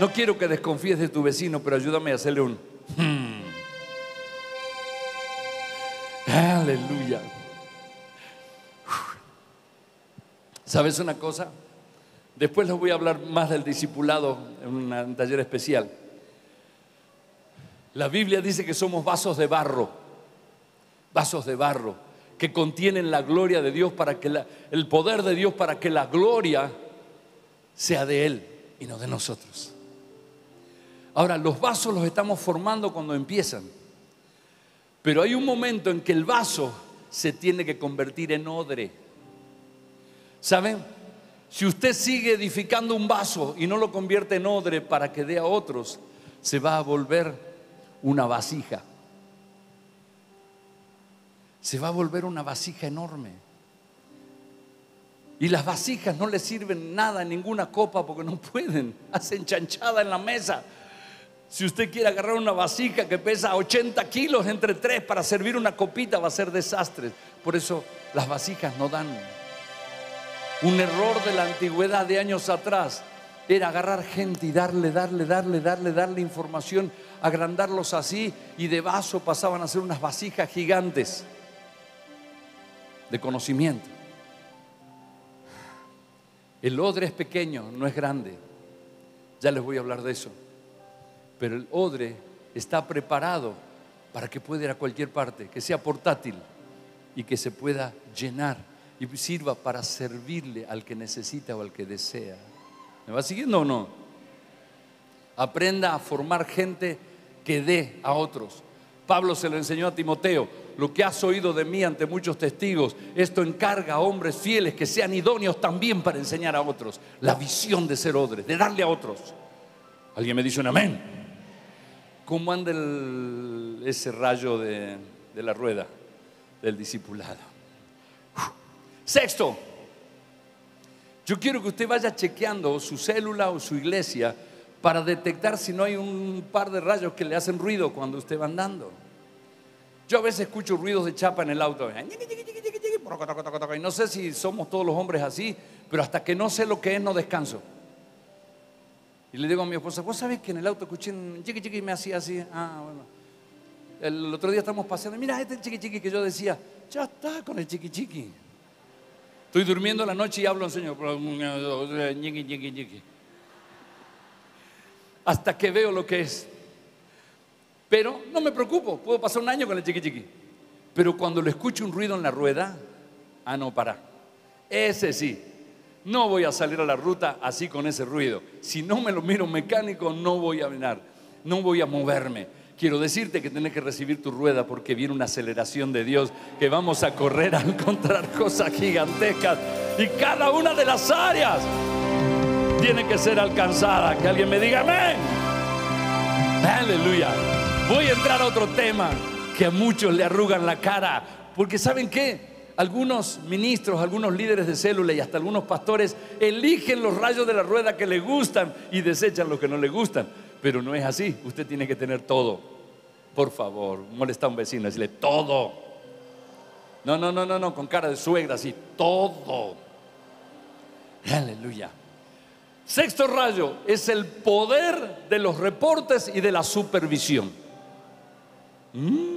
No quiero que desconfíes de tu vecino, pero ayúdame a hacerle un... Hmm. Aleluya. ¿Sabes una cosa? Después les voy a hablar más del discipulado en un taller especial. La Biblia dice que somos vasos de barro, vasos de barro, que contienen la gloria de Dios para que el poder de Dios para que la gloria sea de Él y no de nosotros. Ahora, los vasos los estamos formando cuando empiezan, pero hay un momento en que el vaso se tiene que convertir en odre. ¿Saben? Si usted sigue edificando un vaso y no lo convierte en odre para que dé a otros, se va a volver una vasija. Se va a volver una vasija enorme. Y las vasijas no le sirven nada ninguna copa porque no pueden. <laughs> Hacen chanchada en la mesa. Si usted quiere agarrar una vasija que pesa 80 kilos entre tres para servir una copita, va a ser desastre. Por eso las vasijas no dan. Un error de la antigüedad de años atrás era agarrar gente y darle, darle, darle, darle, darle información, agrandarlos así y de vaso pasaban a ser unas vasijas gigantes de conocimiento. El odre es pequeño, no es grande. Ya les voy a hablar de eso pero el odre está preparado para que pueda ir a cualquier parte, que sea portátil y que se pueda llenar y sirva para servirle al que necesita o al que desea. ¿Me va siguiendo o no? Aprenda a formar gente que dé a otros. Pablo se lo enseñó a Timoteo, lo que has oído de mí ante muchos testigos, esto encarga a hombres fieles que sean idóneos también para enseñar a otros. La visión de ser odre, de darle a otros. ¿Alguien me dice un amén? ¿Cómo anda ese rayo de, la rueda del discipulado? Sexto, yo quiero que usted vaya chequeando su célula o su iglesia para detectar si no hay un par de rayos que le hacen ruido cuando usted va andando. Yo a veces escucho ruidos de chapa en el auto. Y no sé si somos todos los hombres así, pero hasta que no sé lo que es, no descanso. Y le digo a mi esposa, ¿vos sabés que en el auto escuché un chiqui chiqui y me hacía así? Ah, bueno. El otro día estamos paseando, mira este chiqui chiqui que yo decía, ya está con el chiqui chiqui. Estoy durmiendo la noche y hablo en señor. Hasta que veo lo que es. Pero no me preocupo, puedo pasar un año con el chiqui chiqui. Pero cuando le escucho un ruido en la rueda, ah, no, para. Ese sí, no voy a salir a la ruta así con ese ruido. Si no me lo miro mecánico, no voy a venar, no voy a moverme. Quiero decirte que tienes que recibir tu rueda porque viene una aceleración de Dios, que vamos a correr a encontrar <laughs> cosas gigantescas y cada una de las áreas tiene que ser alcanzada. Que alguien me diga amén. Aleluya. Voy a entrar a otro tema que a muchos le arrugan la cara, porque ¿saben qué? Algunos ministros, algunos líderes de célula y hasta algunos pastores eligen los rayos de la rueda que le gustan y desechan los que no le gustan. Pero no es así. Usted tiene que tener todo. Por favor, molesta a un vecino, decirle todo. No, no, no, no, no, con cara de suegra, así, todo. Aleluya. Sexto rayo es el poder de los reportes y de la supervisión. Mm.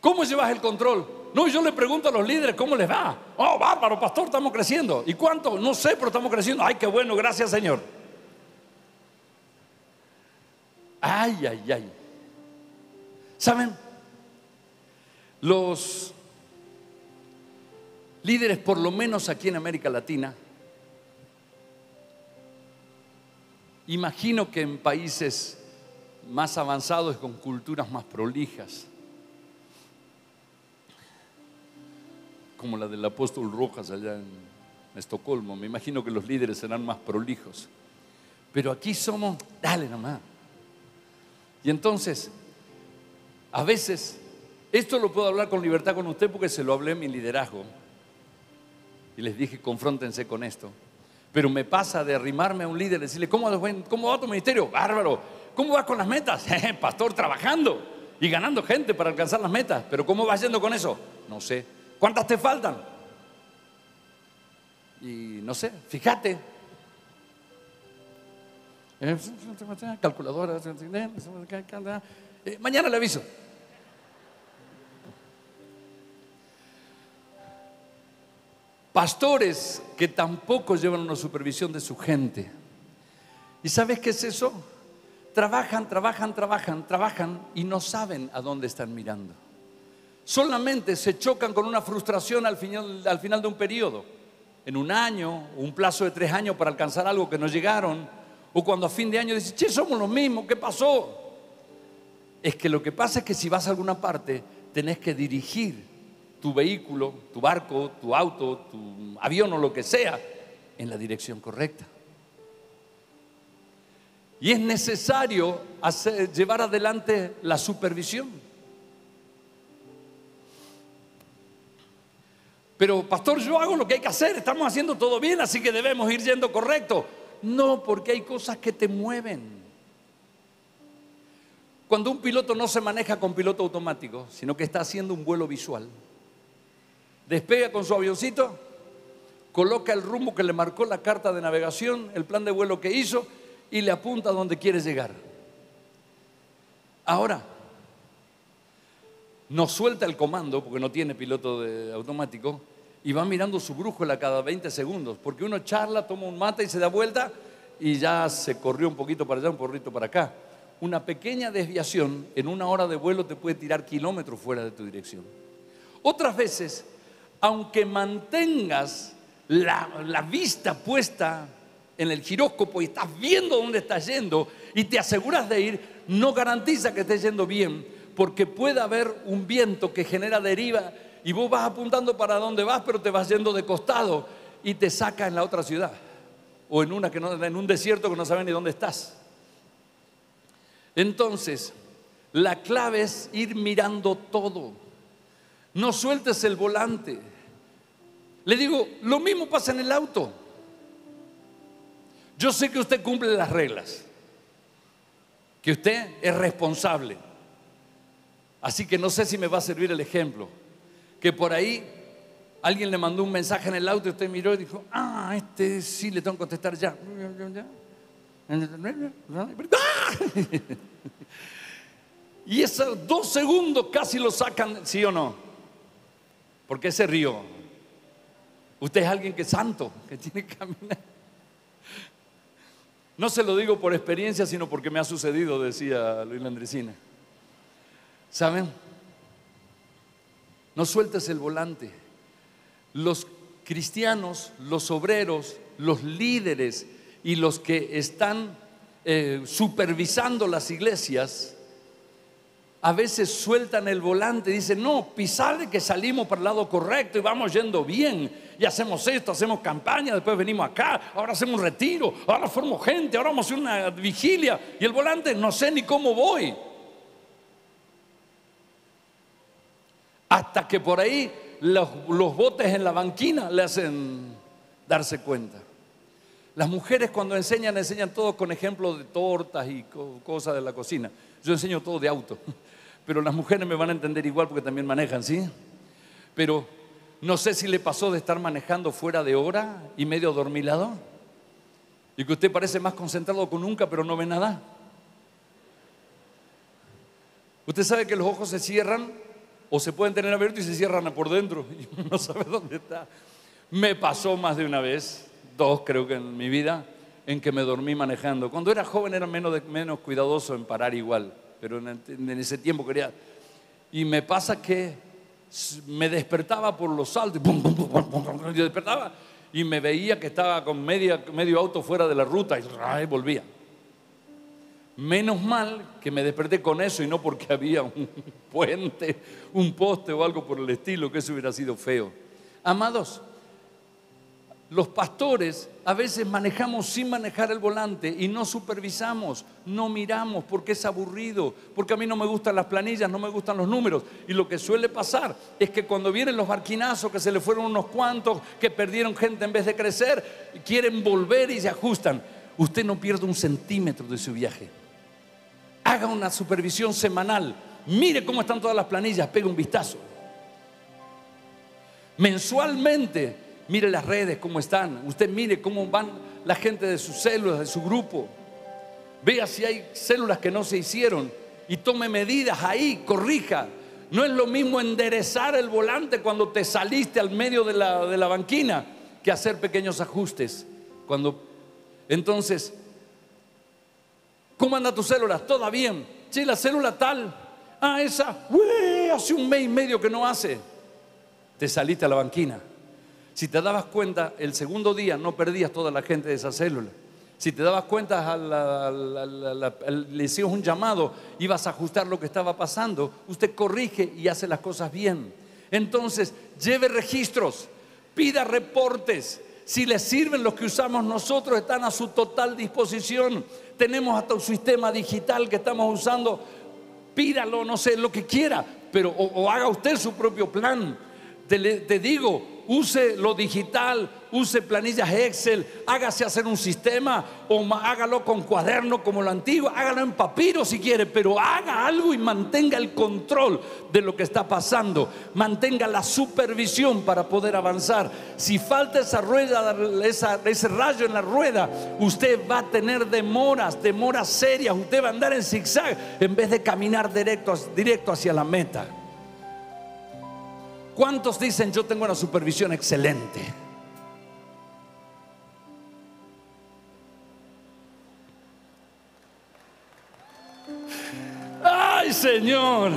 ¿Cómo llevas el control? No, yo le pregunto a los líderes cómo les va. Oh, bárbaro, pastor, estamos creciendo. ¿Y cuánto? No sé, pero estamos creciendo. Ay, qué bueno, gracias, Señor. Ay, ay, ay. ¿Saben? Los líderes, por lo menos aquí en América Latina, imagino que en países más avanzados, con culturas más prolijas, como la del apóstol Rojas allá en Estocolmo. Me imagino que los líderes serán más prolijos. Pero aquí somos, dale nomás. Y entonces, a veces, esto lo puedo hablar con libertad con usted porque se lo hablé en mi liderazgo. Y les dije, confróntense con esto. Pero me pasa de arrimarme a un líder y decirle, ¿cómo, ¿cómo va tu ministerio? Bárbaro. ¿Cómo vas con las metas? <laughs> Pastor, trabajando y ganando gente para alcanzar las metas. Pero ¿cómo vas yendo con eso? No sé. ¿Cuántas te faltan? Y no sé, fíjate. Calculadora. Mañana le aviso. Pastores que tampoco llevan una supervisión de su gente. ¿Y sabes qué es eso? Trabajan, trabajan, trabajan, trabajan y no saben a dónde están mirando. Solamente se chocan con una frustración al final, al final de un periodo, en un año, un plazo de tres años para alcanzar algo que no llegaron, o cuando a fin de año dicen, che, somos los mismos, ¿qué pasó? Es que lo que pasa es que si vas a alguna parte, tenés que dirigir tu vehículo, tu barco, tu auto, tu avión o lo que sea en la dirección correcta. Y es necesario llevar adelante la supervisión. Pero, pastor, yo hago lo que hay que hacer, estamos haciendo todo bien, así que debemos ir yendo correcto. No, porque hay cosas que te mueven. Cuando un piloto no se maneja con piloto automático, sino que está haciendo un vuelo visual, despega con su avioncito, coloca el rumbo que le marcó la carta de navegación, el plan de vuelo que hizo y le apunta a donde quiere llegar. Ahora, no suelta el comando porque no tiene piloto automático y va mirando su brújula cada 20 segundos, porque uno charla, toma un mate y se da vuelta y ya se corrió un poquito para allá, un porrito para acá. Una pequeña desviación en una hora de vuelo te puede tirar kilómetros fuera de tu dirección. Otras veces, aunque mantengas la, la vista puesta en el giróscopo y estás viendo dónde estás yendo y te aseguras de ir, no garantiza que estés yendo bien, porque puede haber un viento que genera deriva y vos vas apuntando para dónde vas, pero te vas yendo de costado y te saca en la otra ciudad o en una que no, en un desierto que no sabe ni dónde estás. Entonces, la clave es ir mirando todo. No sueltes el volante. Le digo, lo mismo pasa en el auto. Yo sé que usted cumple las reglas, que usted es responsable. Así que no sé si me va a servir el ejemplo. Que por ahí alguien le mandó un mensaje en el auto y usted miró y dijo, ah, este sí le tengo que contestar ya. <laughs> Y esos dos segundos casi lo sacan, ¿sí o no? Porque se rió. Usted es alguien que es santo, que tiene que caminar. No se lo digo por experiencia, sino porque me ha sucedido, decía Luis Landresina. ¿Saben? No sueltes el volante. Los cristianos, los obreros, los líderes y los que están eh, supervisando las iglesias, a veces sueltan el volante y dicen, no, pisale que salimos para el lado correcto y vamos yendo bien. Y hacemos esto, hacemos campaña, después venimos acá, ahora hacemos un retiro, ahora formo gente, ahora vamos a hacer una vigilia. Y el volante, no sé ni cómo voy. Hasta que por ahí los, botes en la banquina le hacen darse cuenta. Las mujeres cuando enseñan, enseñan todo con ejemplos de tortas y cosas de la cocina. Yo enseño todo de auto <laughs> pero las mujeres me van a entender igual porque también manejan, ¿sí? Pero no sé si le pasó de estar manejando fuera de hora y medio dormilado y que usted parece más concentrado que nunca, pero no ve nada. Usted sabe que los ojos se cierran o se pueden tener abiertos y se cierran por dentro <laughs> y uno no sabe dónde está. Me pasó más de una vez, dos creo que en mi vida, en que me dormí manejando. Cuando era joven era menos, menos cuidadoso en parar igual pero en, ese tiempo quería. Y me pasa que me despertaba por los saltos, y yo despertaba y me veía que estaba con medio auto fuera de la ruta y volvía. Menos mal que me desperté con eso y no porque <laughs> había un puente, un poste o algo por el estilo, que eso hubiera sido feo. Amados, los pastores a veces manejamos sin manejar el volante y no supervisamos, no miramos porque es aburrido, porque a mí no me gustan las planillas, no me gustan los números. Y lo que suele pasar es que cuando vienen los barquinazos, que se le fueron unos cuantos, que perdieron gente en vez de crecer, quieren volver y se ajustan. Usted no pierde un centímetro de su viaje. Haga una supervisión semanal. Mire cómo están todas las planillas, pegue un vistazo. Mensualmente Mire las redes, cómo están. Usted mire cómo van la gente de sus células, de su grupo. Vea si hay células que no se hicieron y tome medidas ahí, corrija. No es lo mismo enderezar el volante cuando te saliste al medio de la, de la banquina que hacer pequeños ajustes. Cuando, entonces, ¿cómo anda tu célula? ¿Toda bien? Sí, la célula tal. Ah, esa, hace un mes y medio que no hace. Te saliste a la banquina. Si te dabas cuenta, el segundo día no perdías toda la gente de esa célula. Si te dabas cuenta, le hicimos un llamado, ibas a ajustar lo que estaba pasando, usted corrige y hace las cosas bien. Entonces, lleve registros, pida reportes. Si le sirven los que usamos nosotros, están a su total disposición. Tenemos hasta un sistema digital que estamos usando. Pídalo, no sé, lo que quiera, pero o, haga usted su propio plan. te digo, use lo digital, use planillas Excel, hágase hacer un sistema o hágalo con cuaderno como lo antiguo, hágalo en papiro si quiere, pero haga algo y mantenga el control de lo que está pasando, mantenga la supervisión para poder avanzar. Si falta esa rueda, ese rayo en la rueda, usted va a tener demoras, demoras serias, usted va a andar en zigzag en vez de caminar directo, directo hacia la meta. ¿Cuántos dicen yo tengo una supervisión excelente? Señor.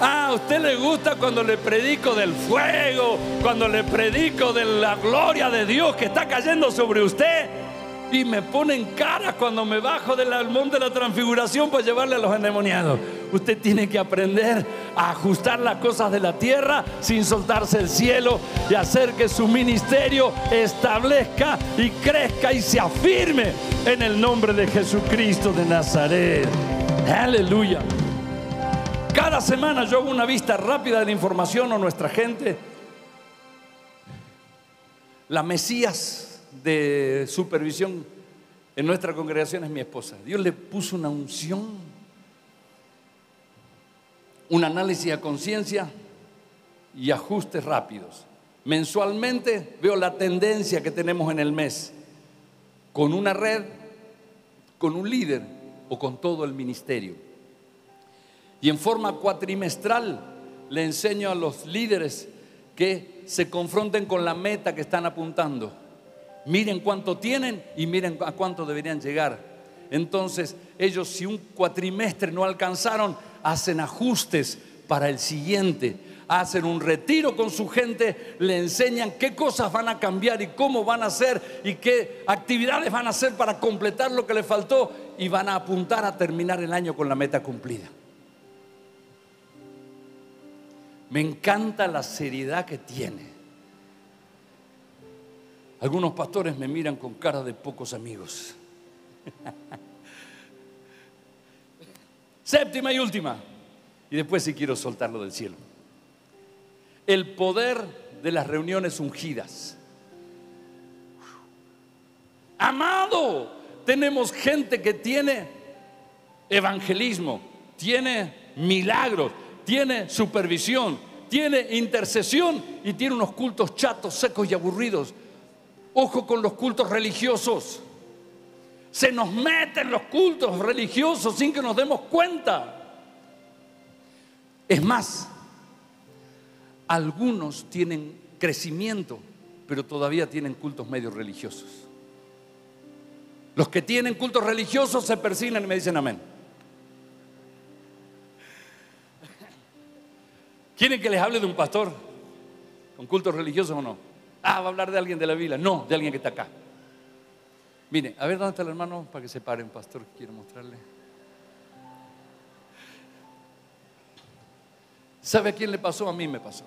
Ah, a usted le gusta cuando le predico del fuego, cuando le predico de la gloria de Dios que está cayendo sobre usted y me ponen cara cuando me bajo del monte de la transfiguración para llevarle a los endemoniados. Usted tiene que aprender a ajustar las cosas de la tierra sin soltarse el cielo y hacer que su ministerio establezca y crezca y se afirme en el nombre de Jesucristo de Nazaret. Aleluya. Cada semana yo hago una vista rápida de la información a nuestra gente. La Mesías de supervisión en nuestra congregación es mi esposa. Dios le puso una unción, un análisis a conciencia y ajustes rápidos. Mensualmente veo la tendencia que tenemos en el mes con una red, con un líder o con todo el ministerio. Y en forma cuatrimestral le enseño a los líderes que se confronten con la meta que están apuntando miren cuánto tienen y miren a cuánto deberían llegar. Entonces ellos si un cuatrimestre no alcanzaron, hacen ajustes para el siguiente, hacen un retiro con su gente, le enseñan qué cosas van a cambiar y cómo van a hacer y qué actividades van a hacer para completar lo que le faltó y van a apuntar a terminar el año con la meta cumplida. Me encanta la seriedad que tiene. Algunos pastores me miran con cara de pocos amigos. <laughs> Séptima y última. Y después si quiero soltarlo del cielo. El poder de las reuniones ungidas. Amado, tenemos gente que tiene evangelismo, tiene milagros, tiene supervisión, tiene intercesión y tiene unos cultos chatos, secos y aburridos Ojo con los cultos religiosos. Se nos meten los cultos religiosos sin que nos demos cuenta. Es más, algunos tienen crecimiento, pero todavía tienen cultos medio religiosos. Los que tienen cultos religiosos se persignan y me dicen amén. ¿Quieren que les hable de un pastor con cultos religiosos o no? Ah, va a hablar de alguien de la Biblia. No, de alguien que está acá. Mire, a ver dónde está el hermano para que se paren, pastor, quiero mostrarle. ¿Sabe a quién le pasó? A mí me pasó.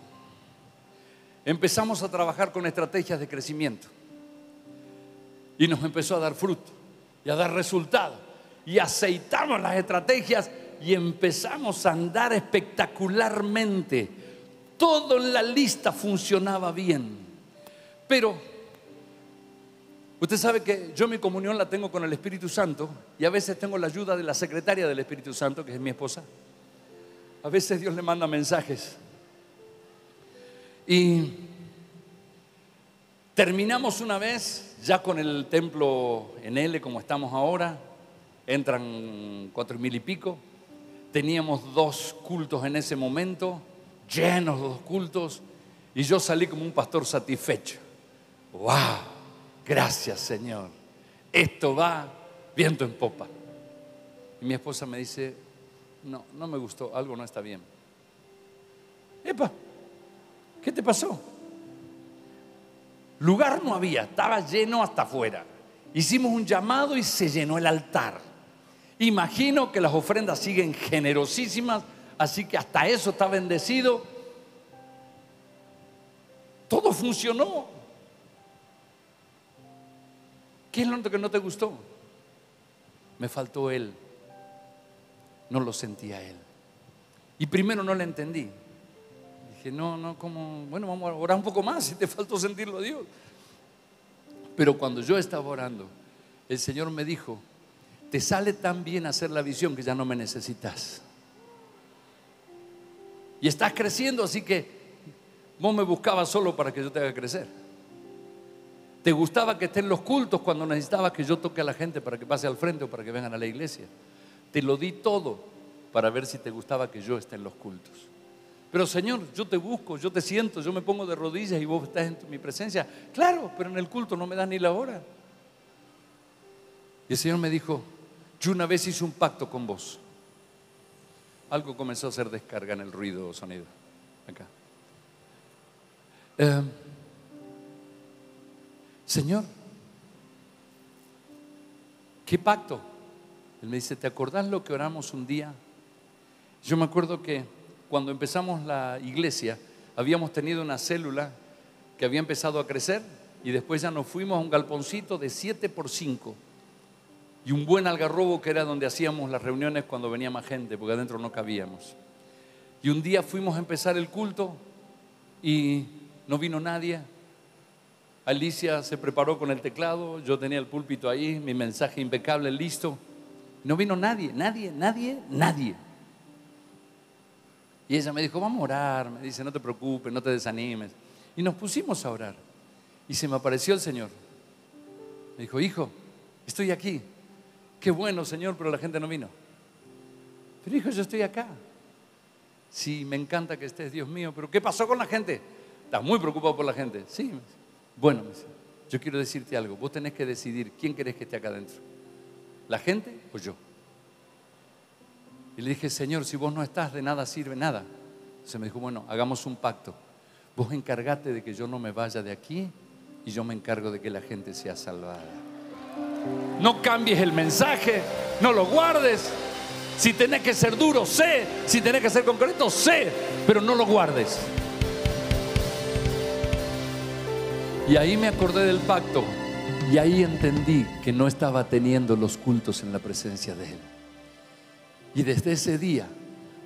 Empezamos a trabajar con estrategias de crecimiento y nos empezó a dar fruto y a dar resultados y aceitamos las estrategias y empezamos a andar espectacularmente. Todo en la lista funcionaba bien. Pero usted sabe que yo mi comunión la tengo con el Espíritu Santo y a veces tengo la ayuda de la secretaria del Espíritu Santo, que es mi esposa. A veces Dios le manda mensajes. Y terminamos una vez, ya con el templo en L como estamos ahora, entran cuatro mil y pico. Teníamos dos cultos en ese momento, llenos de dos cultos, y yo salí como un pastor satisfecho. ¡Wow! Gracias Señor. Esto va viento en popa. Y mi esposa me dice, no, no me gustó, algo no está bien. Epa, ¿qué te pasó? Lugar no había, estaba lleno hasta afuera. Hicimos un llamado y se llenó el altar. Imagino que las ofrendas siguen generosísimas, así que hasta eso está bendecido. Todo funcionó. ¿Qué es lo que no te gustó? Me faltó él. No lo sentía él. Y primero no le entendí. Dije, no, no, como, bueno, vamos a orar un poco más si te faltó sentirlo a Dios. Pero cuando yo estaba orando, el Señor me dijo, te sale tan bien hacer la visión que ya no me necesitas. Y estás creciendo, así que vos me buscabas solo para que yo te haga crecer. Te gustaba que estén los cultos cuando necesitabas que yo toque a la gente para que pase al frente o para que vengan a la iglesia. Te lo di todo para ver si te gustaba que yo esté en los cultos. Pero Señor, yo te busco, yo te siento, yo me pongo de rodillas y vos estás en mi presencia. Claro, pero en el culto no me das ni la hora. Y el Señor me dijo, yo una vez hice un pacto con vos. Algo comenzó a hacer descarga en el ruido sonido. Acá. Eh, Señor, ¿qué pacto? Él me dice, ¿te acordás lo que oramos un día? Yo me acuerdo que cuando empezamos la iglesia, habíamos tenido una célula que había empezado a crecer y después ya nos fuimos a un galponcito de 7 por 5 y un buen algarrobo que era donde hacíamos las reuniones cuando venía más gente, porque adentro no cabíamos. Y un día fuimos a empezar el culto y no vino nadie. Alicia se preparó con el teclado, yo tenía el púlpito ahí, mi mensaje impecable, listo. No vino nadie, nadie, nadie, nadie. Y ella me dijo, vamos a orar. Me dice, no te preocupes, no te desanimes. Y nos pusimos a orar. Y se me apareció el Señor. Me dijo, hijo, estoy aquí. Qué bueno, Señor, pero la gente no vino. Pero hijo, yo estoy acá. Sí, me encanta que estés, Dios mío, pero ¿qué pasó con la gente? Estás muy preocupado por la gente. Sí, bueno, yo quiero decirte algo. Vos tenés que decidir quién querés que esté acá adentro. ¿La gente o yo? Y le dije, Señor, si vos no estás, de nada sirve nada. Se me dijo, bueno, hagamos un pacto. Vos encargate de que yo no me vaya de aquí y yo me encargo de que la gente sea salvada. No cambies el mensaje, no lo guardes. Si tenés que ser duro, sé. Si tenés que ser concreto, sé. Pero no lo guardes. Y ahí me acordé del pacto. Y ahí entendí que no estaba teniendo los cultos en la presencia de Él. Y desde ese día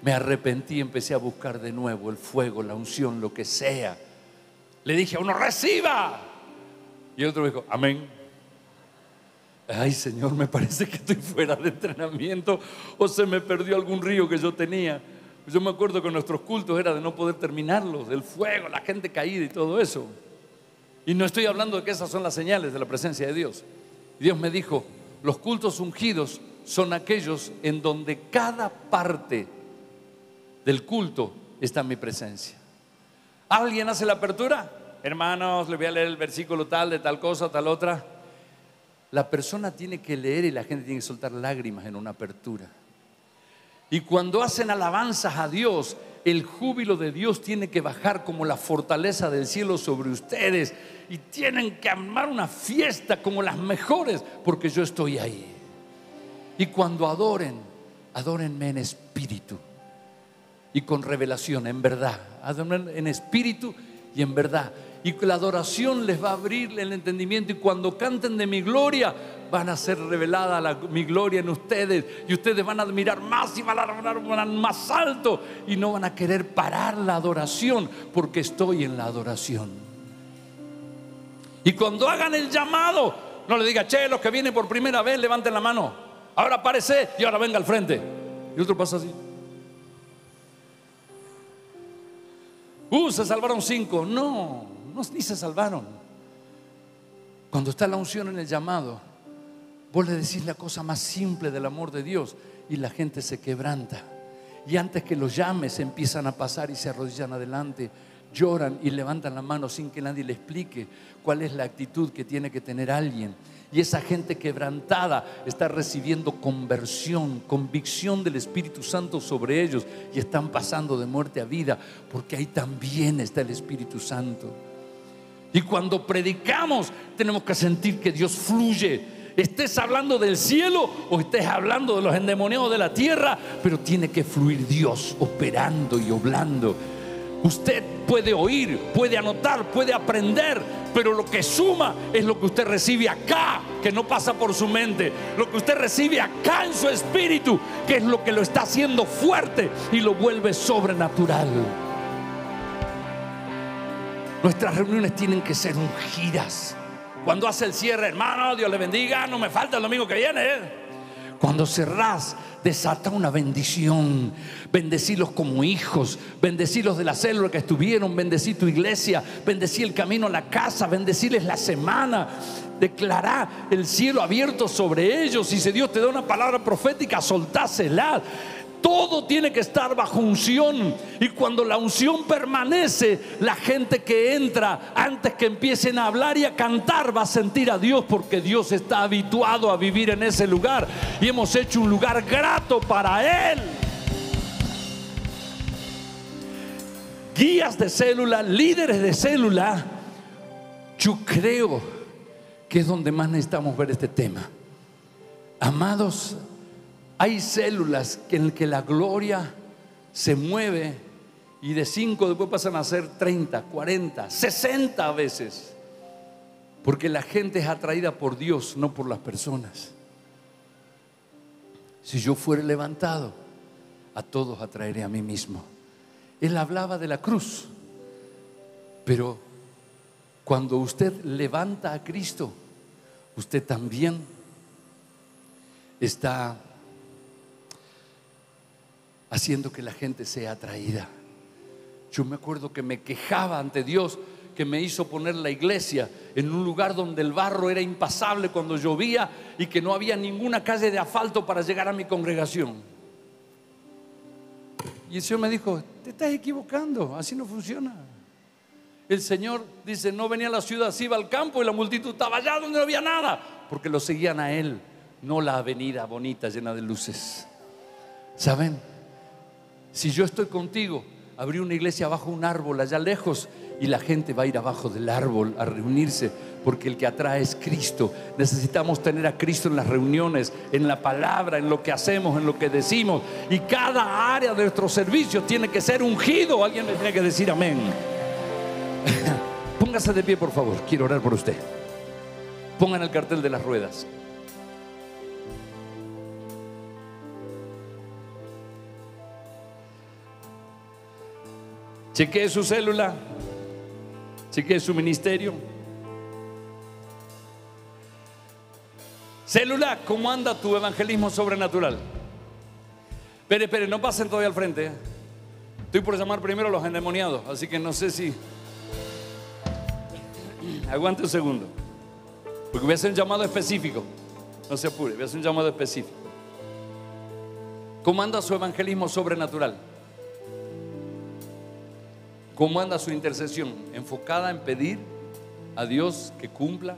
me arrepentí y empecé a buscar de nuevo el fuego, la unción, lo que sea. Le dije a uno, reciba. Y el otro dijo, amén. Ay Señor, me parece que estoy fuera de entrenamiento o se me perdió algún río que yo tenía. Yo me acuerdo que nuestros cultos era de no poder terminarlos, del fuego, la gente caída y todo eso. Y no estoy hablando de que esas son las señales de la presencia de Dios. Dios me dijo, los cultos ungidos son aquellos en donde cada parte del culto está en mi presencia. ¿Alguien hace la apertura? Hermanos, le voy a leer el versículo tal, de tal cosa, tal otra. La persona tiene que leer y la gente tiene que soltar lágrimas en una apertura. Y cuando hacen alabanzas a Dios, el júbilo de Dios tiene que bajar como la fortaleza del cielo sobre ustedes. Y tienen que armar una fiesta como las mejores, porque yo estoy ahí. Y cuando adoren, adórenme en espíritu y con revelación, en verdad. Adoren en espíritu y en verdad. Y la adoración les va a abrir el entendimiento. Y cuando canten de mi gloria, van a ser revelada mi gloria en ustedes. Y ustedes van a admirar más y van a adorar más alto. Y no van a querer parar la adoración porque estoy en la adoración. Y cuando hagan el llamado, no le diga, che, los que vienen por primera vez, levanten la mano ahora aparece y ahora venga al frente. Y otro pasa así. Uh, se salvaron cinco. No, no, ni se salvaron. Cuando está la unción en el llamado, vos le decís la cosa más simple del amor de Dios y la gente se quebranta. y antes que los llames empiezan a pasar y se arrodillan adelante, lloran y levantan la mano sin que nadie le explique cuál es la actitud que tiene que tener alguien. Y esa gente quebrantada está recibiendo conversión, convicción del Espíritu Santo sobre ellos y están pasando de muerte a vida porque ahí también está el Espíritu Santo. Y cuando predicamos tenemos que sentir que Dios fluye. Estés hablando del cielo o estés hablando de los endemoniados de la tierra, pero tiene que fluir Dios operando y oblando. Usted puede oír, puede anotar, puede aprender, pero lo que suma es lo que usted recibe acá, que no pasa por su mente. Lo que usted recibe acá en su espíritu, que es lo que lo está haciendo fuerte y lo vuelve sobrenatural. Nuestras reuniones tienen que ser ungidas. Cuando hace el cierre, hermano, Dios le bendiga, no me falta el domingo que viene. ¿eh? Cuando cerrás, desata una bendición. Bendecirlos como hijos, bendecirlos de la célula que estuvieron, bendecir tu iglesia, bendecir el camino a la casa, bendecirles la semana. Declará el cielo abierto sobre ellos. Y si Dios te da una palabra profética, soltásela. Todo tiene que estar bajo unción. Y cuando la unción permanece, la gente que entra, antes que empiecen a hablar y a cantar, va a sentir a Dios porque Dios está habituado a vivir en ese lugar. Y hemos hecho un lugar grato para Él. Guías de célula, líderes de célula, yo creo que es donde más necesitamos ver este tema. Amados, hay células en que la gloria se mueve y de 5 después pasan a ser 30, 40, 60 veces. Porque la gente es atraída por Dios, no por las personas. Si yo fuera levantado, a todos atraeré a mí mismo. Él hablaba de la cruz, pero cuando usted levanta a Cristo, usted también está haciendo que la gente sea atraída. Yo me acuerdo que me quejaba ante Dios que me hizo poner la iglesia en un lugar donde el barro era impasable cuando llovía y que no había ninguna calle de asfalto para llegar a mi congregación. Y el Señor me dijo, te estás equivocando, así no funciona. El Señor dice, no venía a la ciudad, se iba al campo y la multitud estaba allá donde no había nada, porque lo seguían a Él, no la avenida bonita llena de luces. ¿Saben? Si yo estoy contigo, abrí una iglesia bajo un árbol allá lejos y la gente va a ir abajo del árbol a reunirse porque el que atrae es Cristo. Necesitamos tener a Cristo en las reuniones, en la palabra, en lo que hacemos, en lo que decimos. Y cada área de nuestro servicio tiene que ser ungido. Alguien me tiene que decir amén. <laughs> Póngase de pie, por favor. Quiero orar por usted. Pongan el cartel de las ruedas. Chequee su célula, chequee su ministerio. Célula, ¿cómo anda tu evangelismo sobrenatural? Espere, espere, no pasen todavía al frente. ¿eh? Estoy por llamar primero a los endemoniados, así que no sé si. <clears throat> Aguante un segundo. Porque voy a hacer un llamado específico. No se apure, voy a hacer un llamado específico. ¿Cómo anda su evangelismo sobrenatural? ¿Cómo anda su intercesión? ¿Enfocada en pedir a Dios que cumpla?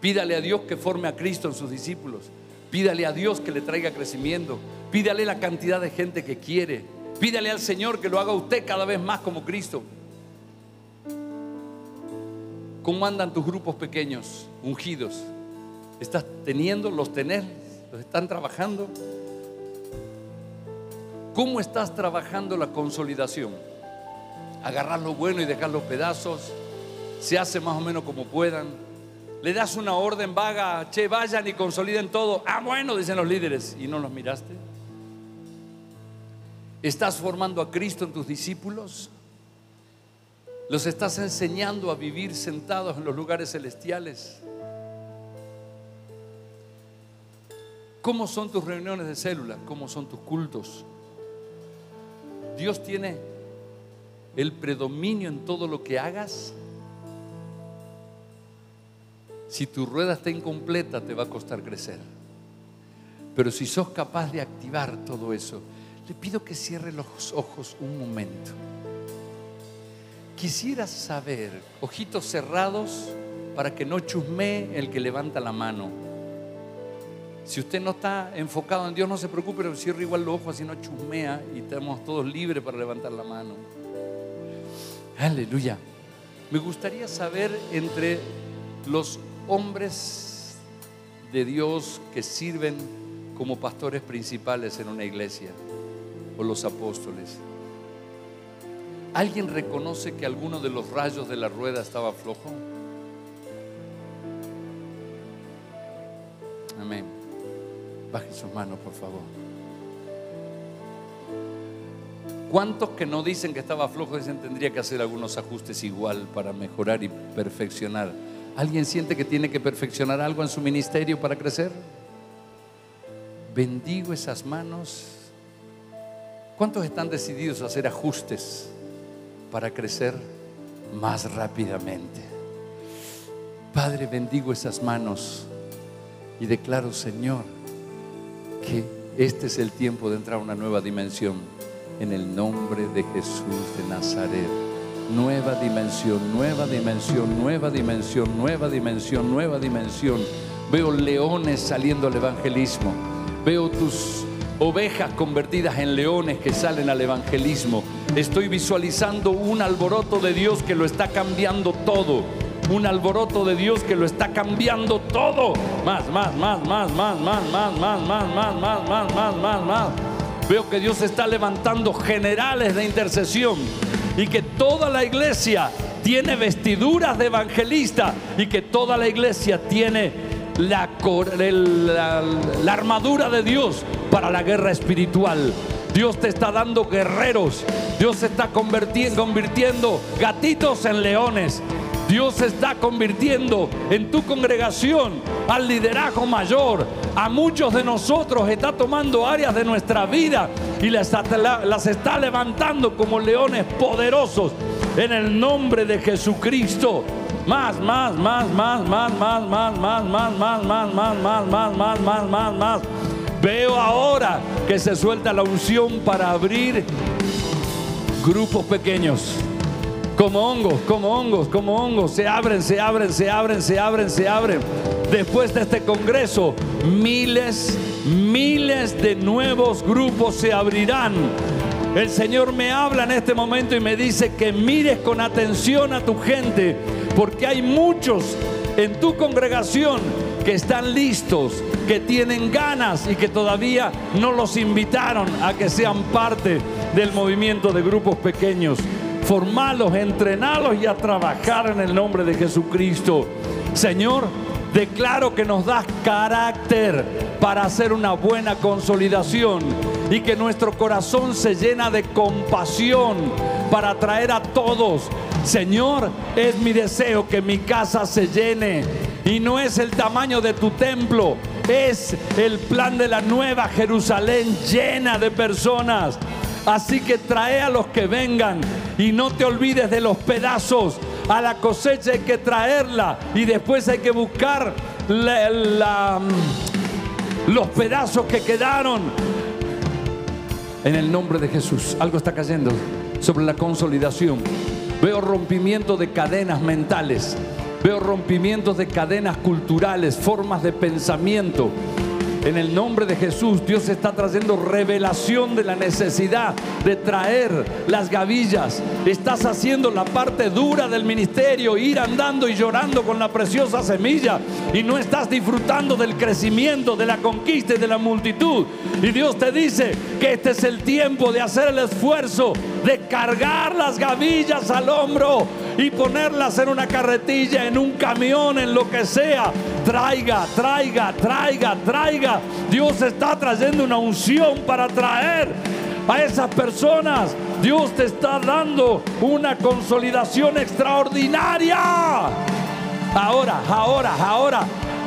Pídale a Dios que forme a Cristo en sus discípulos. Pídale a Dios que le traiga crecimiento. Pídale la cantidad de gente que quiere. Pídale al Señor que lo haga usted cada vez más como Cristo. ¿Cómo andan tus grupos pequeños, ungidos? ¿Estás teniendo, los tenés, los están trabajando? ¿Cómo estás trabajando la consolidación? Agarrar lo bueno y dejar los pedazos. Se hace más o menos como puedan. Le das una orden vaga, che, vayan y consoliden todo. Ah, bueno, dicen los líderes. ¿Y no los miraste? ¿Estás formando a Cristo en tus discípulos? ¿Los estás enseñando a vivir sentados en los lugares celestiales? ¿Cómo son tus reuniones de célula? ¿Cómo son tus cultos? Dios tiene el predominio en todo lo que hagas, si tu rueda está incompleta te va a costar crecer. Pero si sos capaz de activar todo eso, Le pido que cierre los ojos un momento. Quisiera saber, ojitos cerrados, para que no chusmee el que levanta la mano. Si usted no está enfocado en Dios, no se preocupe, pero cierre igual los ojos, así no chusmea y estamos todos libres para levantar la mano. Aleluya. Me gustaría saber entre los hombres de Dios que sirven como pastores principales en una iglesia o los apóstoles. ¿Alguien reconoce que alguno de los rayos de la rueda estaba flojo? Amén. Baje sus manos, por favor. ¿Cuántos que no dicen que estaba flojo dicen tendría que hacer algunos ajustes igual para mejorar y perfeccionar? ¿Alguien siente que tiene que perfeccionar algo en su ministerio para crecer? Bendigo esas manos. ¿Cuántos están decididos a hacer ajustes para crecer más rápidamente? Padre, bendigo esas manos y declaro, Señor, que este es el tiempo de entrar a una nueva dimensión en el nombre de Jesús de Nazaret. Nueva dimensión, nueva dimensión, nueva dimensión, nueva dimensión, nueva dimensión. Veo leones saliendo al evangelismo. Veo tus ovejas convertidas en leones que salen al evangelismo. Estoy visualizando un alboroto de Dios que lo está cambiando todo. Un alboroto de Dios que lo está cambiando todo. Más, más, más, más, más, más, más, más, más, más, más, más, más, más, más. Veo que Dios está levantando generales de intercesión y que toda la iglesia tiene vestiduras de evangelista y que toda la iglesia tiene la, la, la, armadura de Dios para la guerra espiritual. Dios te está dando guerreros. Dios está convirtiendo gatitos en leones. Dios está convirtiendo en tu congregación al liderazgo mayor. A muchos de nosotros está tomando áreas de nuestra vida y las, las está levantando como leones poderosos en el nombre de Jesucristo. Más, más, más, más, más, más, más, más, más, más, más, más, más, más, más, más, más, más. Veo ahora que se suelta la unción para abrir grupos pequeños como hongos, como hongos, como hongos, se abren, se abren, se abren, se abren, se abren. Después de este congreso, miles, miles de nuevos grupos se abrirán. El Señor me habla en este momento y me dice que mires con atención a tu gente, porque hay muchos en tu congregación que están listos, que tienen ganas y que todavía no los invitaron a que sean parte del movimiento de grupos pequeños formarlos, entrenarlos y a trabajar en el nombre de Jesucristo. Señor, declaro que nos das carácter para hacer una buena consolidación y que nuestro corazón se llena de compasión para atraer a todos. Señor, es mi deseo que mi casa se llene y no es el tamaño de tu templo, es el plan de la nueva Jerusalén llena de personas. Así que trae a los que vengan y no te olvides de los pedazos. A la cosecha hay que traerla y después hay que buscar mm, los pedazos que quedaron. En el nombre de Jesús, algo está cayendo sobre la consolidación. Veo rompimiento de cadenas mentales. Veo rompimientos de cadenas culturales, formas de pensamiento. En el nombre de Jesús, Dios está trayendo revelación de la necesidad de traer las gavillas. Estás haciendo la parte dura del ministerio, ir andando y llorando con la preciosa semilla y no estás disfrutando del crecimiento, de la conquista y de la multitud. Y Dios te dice que este es el tiempo de hacer el esfuerzo de cargar las gavillas al hombro y ponerlas en una carretilla, en un camión, en lo que sea. Traiga, traiga, traiga, traiga. Dios está trayendo una unción para traer a esas personas. Dios te está dando una consolidación extraordinaria. Ahora, ahora, ahora.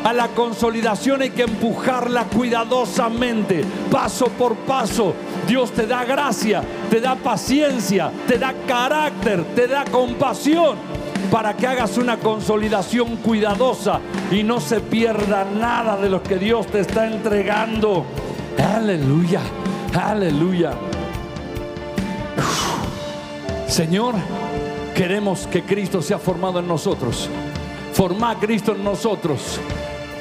A la consolidación hay que empujarla cuidadosamente, paso por paso. Dios te da gracia, te da paciencia, te da carácter, te da compasión para que hagas una consolidación cuidadosa y no se pierda nada de lo que Dios te está entregando. Aleluya, aleluya. Señor, queremos que Cristo sea formado en nosotros. Forma a Cristo en nosotros.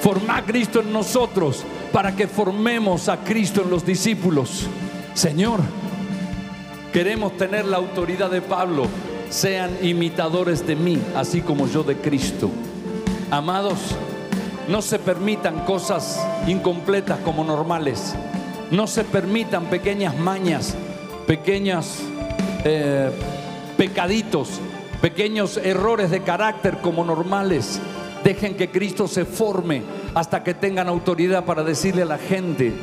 Forma Cristo en nosotros para que formemos a Cristo en los discípulos. Señor, queremos tener la autoridad de Pablo. Sean imitadores de mí, así como yo de Cristo. Amados, no se permitan cosas incompletas como normales. No se permitan pequeñas mañas, pequeñas eh, pecaditos, pequeños errores de carácter como normales. Dejen que Cristo se forme hasta que tengan autoridad para decirle a la gente,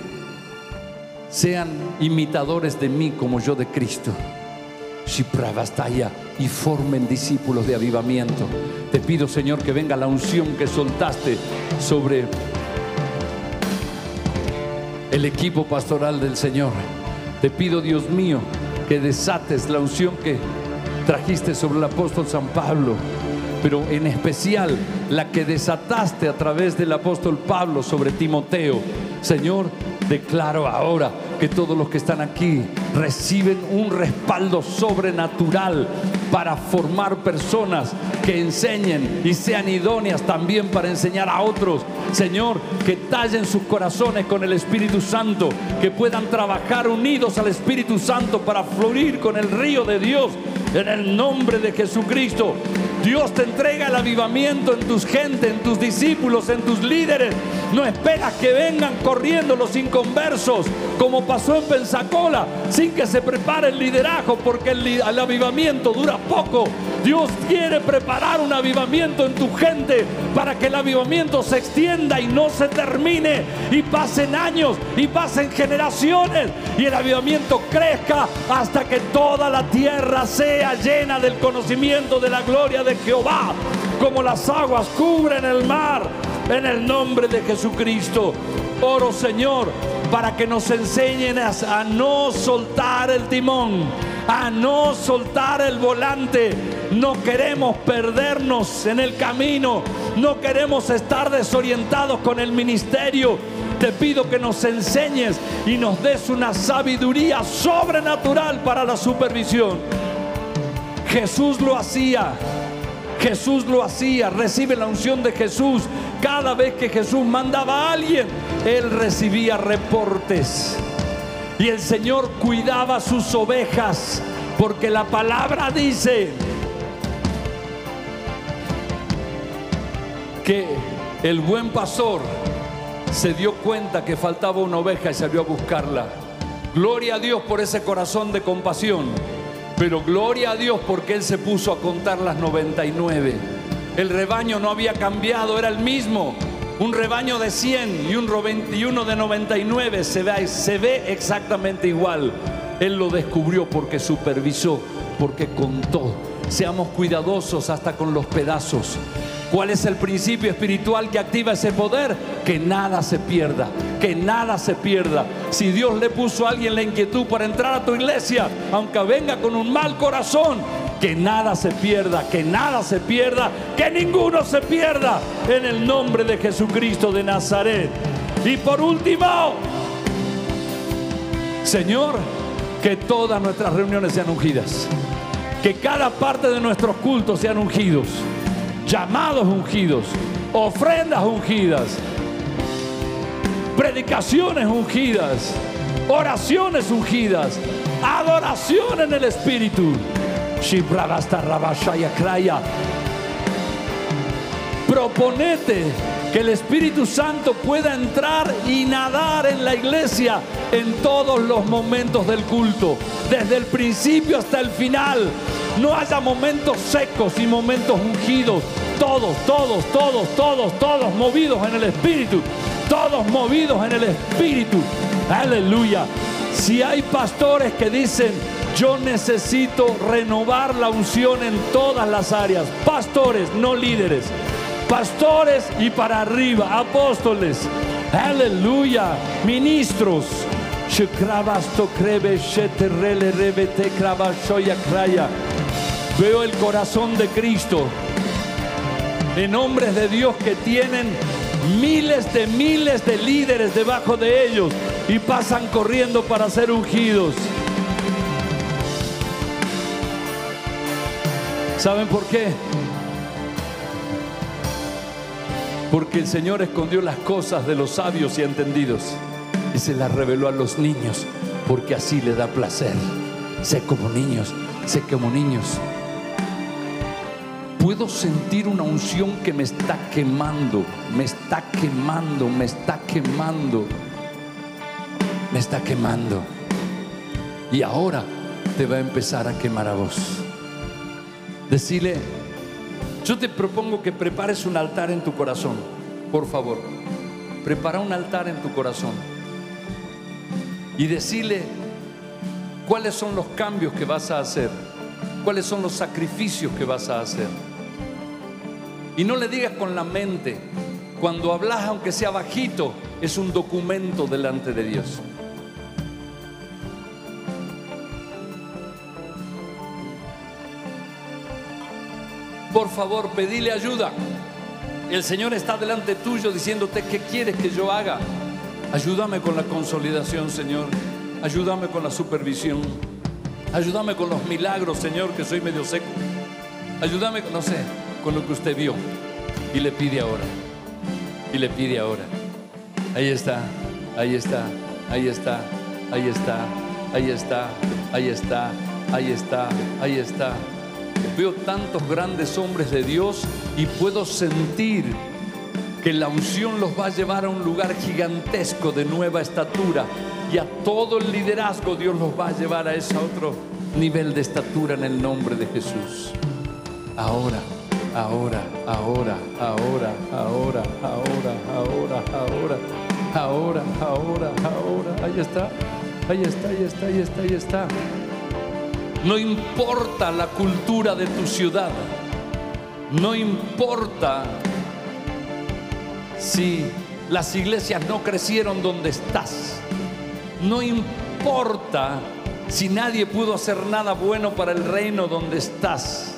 sean imitadores de mí como yo de Cristo. Y formen discípulos de avivamiento. Te pido, Señor, que venga la unción que soltaste sobre el equipo pastoral del Señor. Te pido, Dios mío, que desates la unción que trajiste sobre el apóstol San Pablo, pero en especial la que desataste a través del apóstol Pablo sobre Timoteo. Señor, declaro ahora que todos los que están aquí reciben un respaldo sobrenatural para formar personas que enseñen y sean idóneas también para enseñar a otros. Señor, que tallen sus corazones con el Espíritu Santo, que puedan trabajar unidos al Espíritu Santo para fluir con el río de Dios en el nombre de Jesucristo. Dios te entrega el avivamiento en tus gente, en tus discípulos, en tus líderes. No esperas que vengan corriendo los inconversos, como pasó en Pensacola, sin que se prepare el liderazgo, porque el, avivamiento dura poco. Dios quiere preparar un avivamiento en tu gente para que el avivamiento se extienda y no se termine y pasen años y pasen generaciones y el avivamiento crezca hasta que toda la tierra sea llena del conocimiento de la gloria de Jehová, como las aguas cubren el mar, en el nombre de Jesucristo. Oro Señor para que nos enseñen a, no soltar el timón, a no soltar el volante. No queremos perdernos en el camino, no queremos estar desorientados con el ministerio. Te pido que nos enseñes y nos des una sabiduría sobrenatural para la supervisión. Jesús lo hacía. Jesús lo hacía, recibe la unción de Jesús. Cada vez que Jesús mandaba a alguien, él recibía reportes. Y el Señor cuidaba sus ovejas, porque la palabra dice que el buen pastor se dio cuenta que faltaba una oveja y salió a buscarla. Gloria a Dios por ese corazón de compasión. Pero gloria a Dios porque Él se puso a contar las 99. El rebaño no había cambiado, era el mismo. Un rebaño de 100 y un uno de 99 se ve, se ve exactamente igual. Él lo descubrió porque supervisó, porque contó. Seamos cuidadosos hasta con los pedazos. ¿Cuál es el principio espiritual que activa ese poder? Que nada se pierda, que nada se pierda. Si Dios le puso a alguien la inquietud para entrar a tu iglesia, aunque venga con un mal corazón, que nada se pierda, que nada se pierda, que ninguno se pierda. En el nombre de Jesucristo de Nazaret. Y por último, Señor, que todas nuestras reuniones sean ungidas, que cada parte de nuestros cultos sean ungidos. Llamados ungidos, ofrendas ungidas, predicaciones ungidas, oraciones ungidas, adoración en el Espíritu. Proponete que el Espíritu Santo pueda entrar y nadar en la iglesia en todos los momentos del culto, desde el principio hasta el final, no haya momentos secos y momentos ungidos. Todos, todos, todos, todos, todos movidos en el Espíritu. Todos movidos en el Espíritu. Aleluya. Si hay pastores que dicen, yo necesito renovar la unción en todas las áreas. Pastores, no líderes. Pastores y para arriba, apóstoles. Aleluya. Ministros. Veo el corazón de Cristo en hombres de Dios que tienen miles de miles de líderes debajo de ellos, y pasan corriendo para ser ungidos. ¿Saben por qué? Porque el Señor escondió las cosas de los sabios y entendidos y se las reveló a los niños, porque así le da placer. Sé como niños, sé como niños. Puedo sentir una unción que me está quemando, me está quemando, me está quemando, me está quemando. Y ahora te va a empezar a quemar a vos. Decirle, yo te propongo que prepares un altar en tu corazón, por favor. Prepara un altar en tu corazón. Y decirle cuáles son los cambios que vas a hacer, cuáles son los sacrificios que vas a hacer. Y no le digas con la mente, cuando hablas aunque sea bajito, es un documento delante de Dios. Por favor, pedile ayuda. El Señor está delante tuyo diciéndote, ¿qué quieres que yo haga? Ayúdame con la consolidación, Señor. Ayúdame con la supervisión. Ayúdame con los milagros, Señor, que soy medio seco. Ayúdame, no sé, con lo que usted vio. Y le pide ahora. Y le pide ahora. Ahí está, ahí está, ahí está, ahí está, ahí está, ahí está, ahí está, ahí está. Veo tantos grandes hombres de Dios y puedo sentir que la unción los va a llevar a un lugar gigantesco de nueva estatura y a todo el liderazgo Dios los va a llevar a ese otro nivel de estatura en el nombre de Jesús. Ahora, ahora, ahora, ahora, ahora, ahora, ahora, ahora, ahora, ahora, ahora. Ahí está, ahí está, ahí está, ahí está, ahí está. No importa la cultura de tu ciudad. No importa si las iglesias no crecieron donde estás. No importa si nadie pudo hacer nada bueno para el reino donde estás.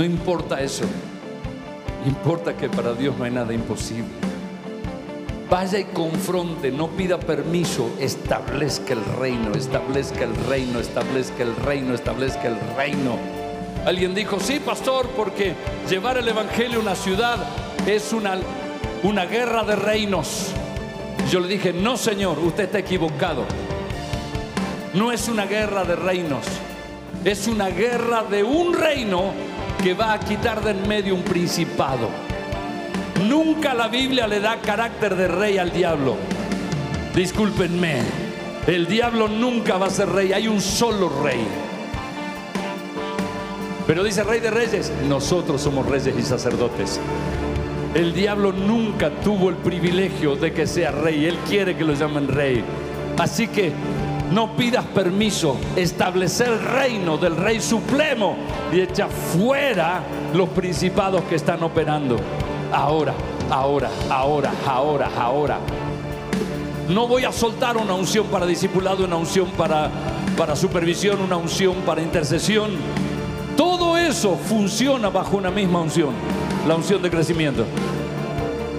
No importa eso. Importa que para Dios no hay nada imposible. Vaya y confronte, no pida permiso, establezca el reino, establezca el reino, establezca el reino, establezca el reino. Alguien dijo, sí, pastor, porque llevar el Evangelio a una ciudad es una, una guerra de reinos. Yo le dije, no, Señor, usted está equivocado. No es una guerra de reinos, es una guerra de un reino que va a quitar de en medio un principado. Nunca la Biblia le da carácter de rey al diablo. Discúlpenme, el diablo nunca va a ser rey, hay un solo rey. Pero dice rey de reyes, nosotros somos reyes y sacerdotes. El diablo nunca tuvo el privilegio de que sea rey, él quiere que lo llamen rey. Así que no pidas permiso, establecer el reino del rey supremo y echa fuera los principados que están operando ahora, ahora, ahora, ahora, ahora. No voy a soltar una unción para discipulado, una unción para, para supervisión, una unción para intercesión. Todo eso funciona bajo una misma unción, la unción de crecimiento.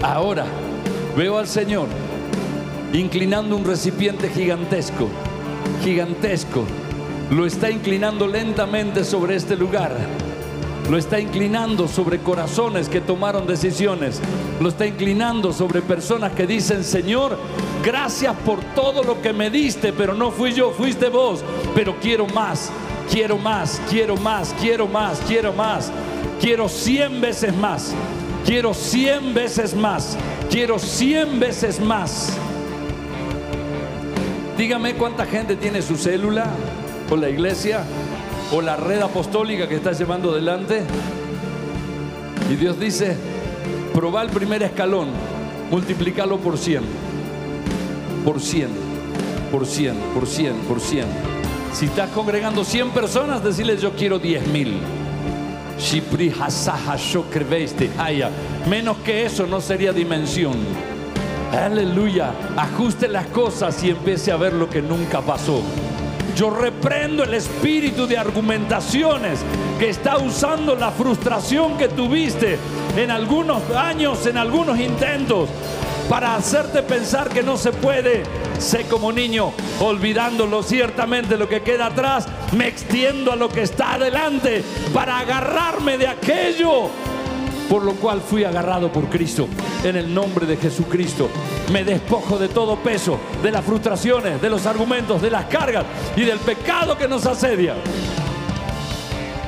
Ahora veo al Señor inclinando un recipiente gigantesco, gigantesco. Lo está inclinando lentamente sobre este lugar lo está inclinando sobre corazones que tomaron decisiones. Lo está inclinando sobre personas que dicen, Señor, gracias por todo lo que me diste, pero no fui yo, fuiste vos. Pero quiero más, quiero más, quiero más, quiero más, quiero más. Quiero cien veces más. Quiero cien veces más. Quiero cien veces más. Dígame cuánta gente tiene su célula o la iglesia o la red apostólica que estás llevando adelante. Y Dios dice, probá el primer escalón, multiplicarlo por 100, por 100, por 100, por 100, por 100. Si estás congregando 100 personas, decirle yo quiero 10 mil. Menos que eso no sería dimensión. Aleluya. Ajuste las cosas y empiece a ver lo que nunca pasó. Yo reprendo el espíritu de argumentaciones que está usando la frustración que tuviste en algunos años, en algunos intentos. para hacerte pensar que no se puede. Sé como niño, olvidándolo ciertamente lo que queda atrás, me extiendo a lo que está adelante para agarrarme de aquello por lo cual fui agarrado por Cristo. En el nombre de Jesucristo me despojo de todo peso, de las frustraciones, de los argumentos, de las cargas y del pecado que nos asedia.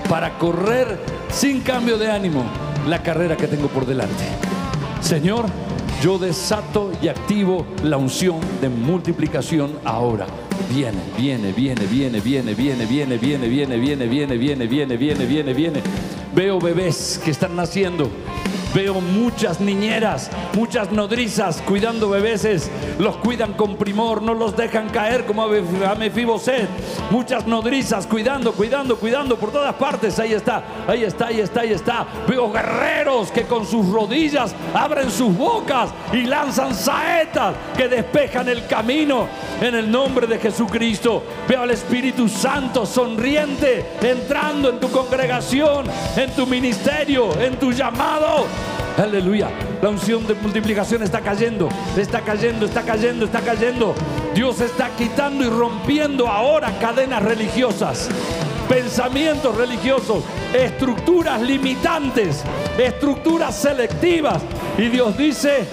Para correr sin cambio de ánimo la carrera que tengo por delante. Señor, yo desato y activo la unción de multiplicación ahora. Viene, viene, viene, viene, viene, viene, viene, viene, viene, viene, viene, viene, viene, viene, viene, viene. Veo bebés que están naciendo Veo muchas niñeras, muchas nodrizas cuidando bebeses, los cuidan con primor, no los dejan caer como a Mefiboset. Muchas nodrizas cuidando, cuidando, cuidando por todas partes. Ahí está, ahí está, ahí está, ahí está. Veo guerreros que con sus rodillas abren sus bocas y lanzan saetas que despejan el camino en el nombre de Jesucristo. Veo al Espíritu Santo sonriente entrando en tu congregación, en tu ministerio, en tu llamado Aleluya. La unción de multiplicación está cayendo, está cayendo, está cayendo, está cayendo. Dios está quitando y rompiendo ahora cadenas religiosas, pensamientos religiosos, estructuras limitantes, estructuras selectivas. Y Dios dice,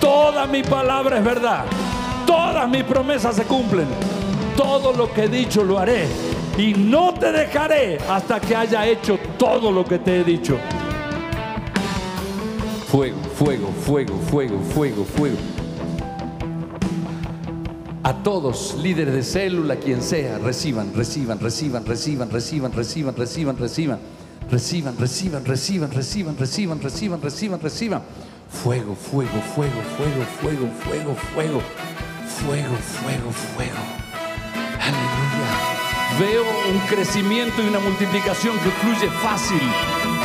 toda mi palabra es verdad, todas mis promesas se cumplen, todo lo que he dicho lo haré. Y no te dejaré hasta que haya hecho todo lo que te he dicho. Fuego, fuego, fuego, fuego, fuego, fuego. A todos, líderes de célula, quien sea, reciban, reciban, reciban, reciban, reciban, reciban, reciban, reciban, reciban, reciban, reciban, reciban, reciban, reciban, reciban, reciban. Fuego, fuego, fuego, fuego, fuego, fuego, fuego, fuego, fuego, fuego. Aleluya. Veo un crecimiento y una multiplicación que fluye fácil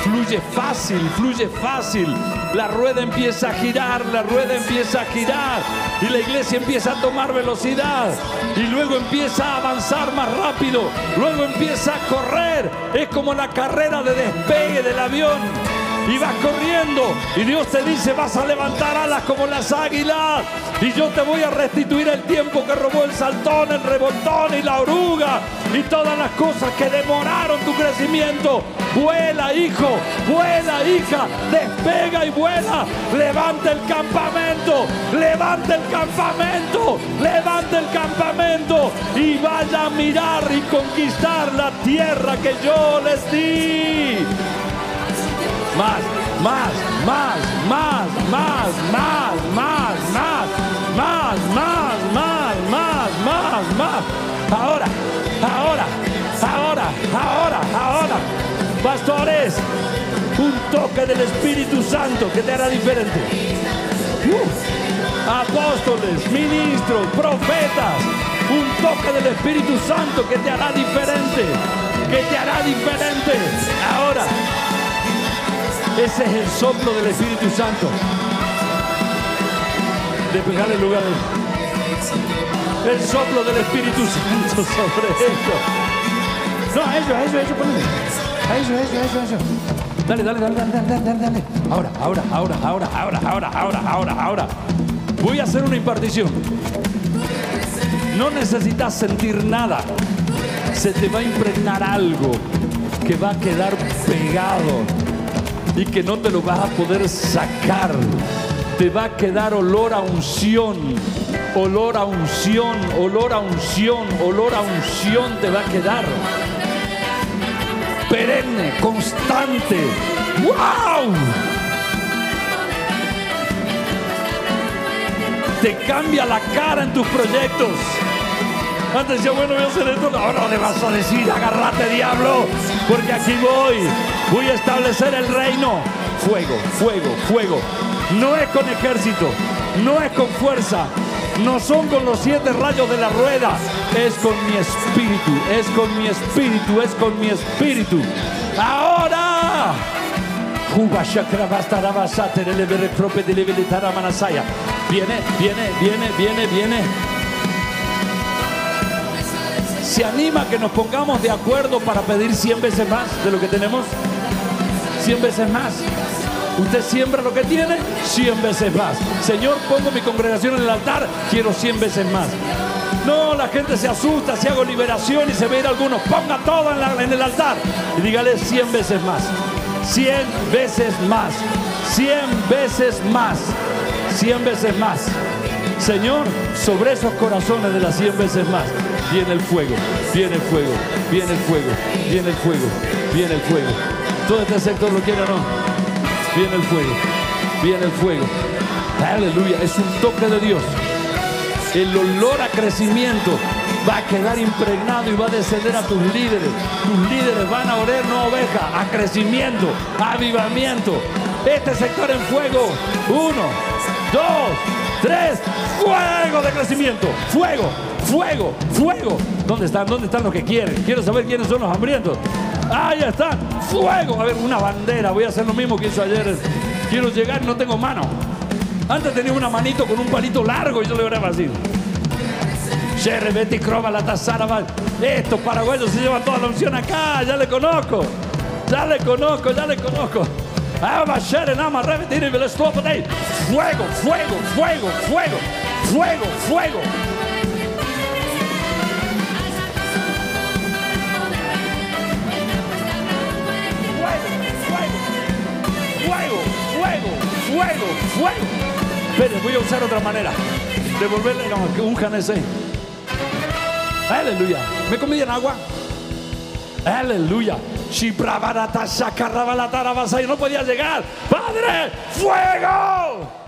Fluye fácil, fluye fácil. La rueda empieza a girar, la rueda empieza a girar. Y la iglesia empieza a tomar velocidad. Y luego empieza a avanzar más rápido. Luego empieza a correr. Es como la carrera de despegue del avión y vas corriendo. Y Dios te dice vas a levantar alas como las águilas. Y yo te voy a restituir el tiempo que robó el saltón, el revoltón y la oruga. Y todas las cosas que demoraron tu crecimiento. Vuela hijo, vuela hija, despega y vuela, levanta el campamento, levanta el campamento, levanta el campamento. Y vaya a mirar y conquistar la tierra que yo les di más, más, más, más, más, más, más, más, más, más, más, más, más, más. Ahora, ahora, ahora, ahora, ahora. Pastores, un toque del Espíritu Santo que te hará diferente. Apóstoles, ministros, profetas, un toque del Espíritu Santo que te hará diferente, que te hará diferente. Ahora, ese es el soplo del Espíritu Santo. Despejar el lugar. El soplo del Espíritu Santo sobre esto. No, a eso, a eso, a eso, A eso, a eso, a eso, a eso. Dale, dale, dale, dale, dale, dale, dale. Ahora, ahora, ahora, ahora, ahora, ahora, ahora, ahora, ahora. Voy a hacer una impartición. No necesitas sentir nada. Se te va a impregnar algo que va a quedar pegado y que no te lo vas a poder sacar. Te va a quedar olor a unción, olor a unción, olor a unción, olor a unción te va a quedar. Perenne, constante. ¡Wow! Te cambia la cara en tus proyectos. Antes decía, bueno, voy a hacer esto. Ahora le vas a decir, agárrate, diablo, porque aquí voy. Voy a establecer el reino. Fuego, fuego, fuego. No es con ejército, no es con fuerza, no son con los siete rayos de la rueda, es con mi espíritu, es con mi espíritu, es con mi espíritu. Ahora. Viene, viene, viene, viene, viene. ¿Se anima que nos pongamos de acuerdo para pedir 100 veces más de lo que tenemos? 100 veces más. Usted siembra lo que tiene, 100 veces más. Señor, pongo mi congregación en el altar, quiero 100 veces más. No, la gente se asusta si hago liberación y se ve a ir algunos. Ponga todo en, en el altar y dígale 100 veces más. 100 veces más. 100 veces más. 100 veces más. Señor, sobre esos corazones de las 100 veces más, viene el fuego, viene el fuego, viene el fuego, viene el fuego, viene el fuego. Todo este sector lo quiere o no. Viene el fuego, viene el fuego. Aleluya, es un toque de Dios. El olor a crecimiento va a quedar impregnado y va a descender a tus líderes. Tus líderes van a orar no oveja, a crecimiento, avivamiento. Este sector en fuego. Uno, dos, tres. Fuego de crecimiento. Fuego, fuego, fuego. ¿Dónde están? ¿Dónde están los que quieren? Quiero saber quiénes son los hambrientos. Ahí están. Fuego. A ver, una bandera. Voy a hacer lo mismo que hizo ayer. Quiero llegar no tengo mano. Antes tenía una manito con un palito largo y yo le oraba así. Betty Croma, la tazara. Estos paraguayos se llevan toda la unción acá. Ya le conozco. Ya le conozco, ya le conozco. Fuego, fuego, fuego, fuego, fuego, fuego. Fuego, fuego, fuego, fuego. Esperen, voy a usar otra manera. Devolverle, no, que unjan ese. Aleluya. ¿Me en agua? Aleluya. No podía llegar. ¡Padre! ¡Fuego!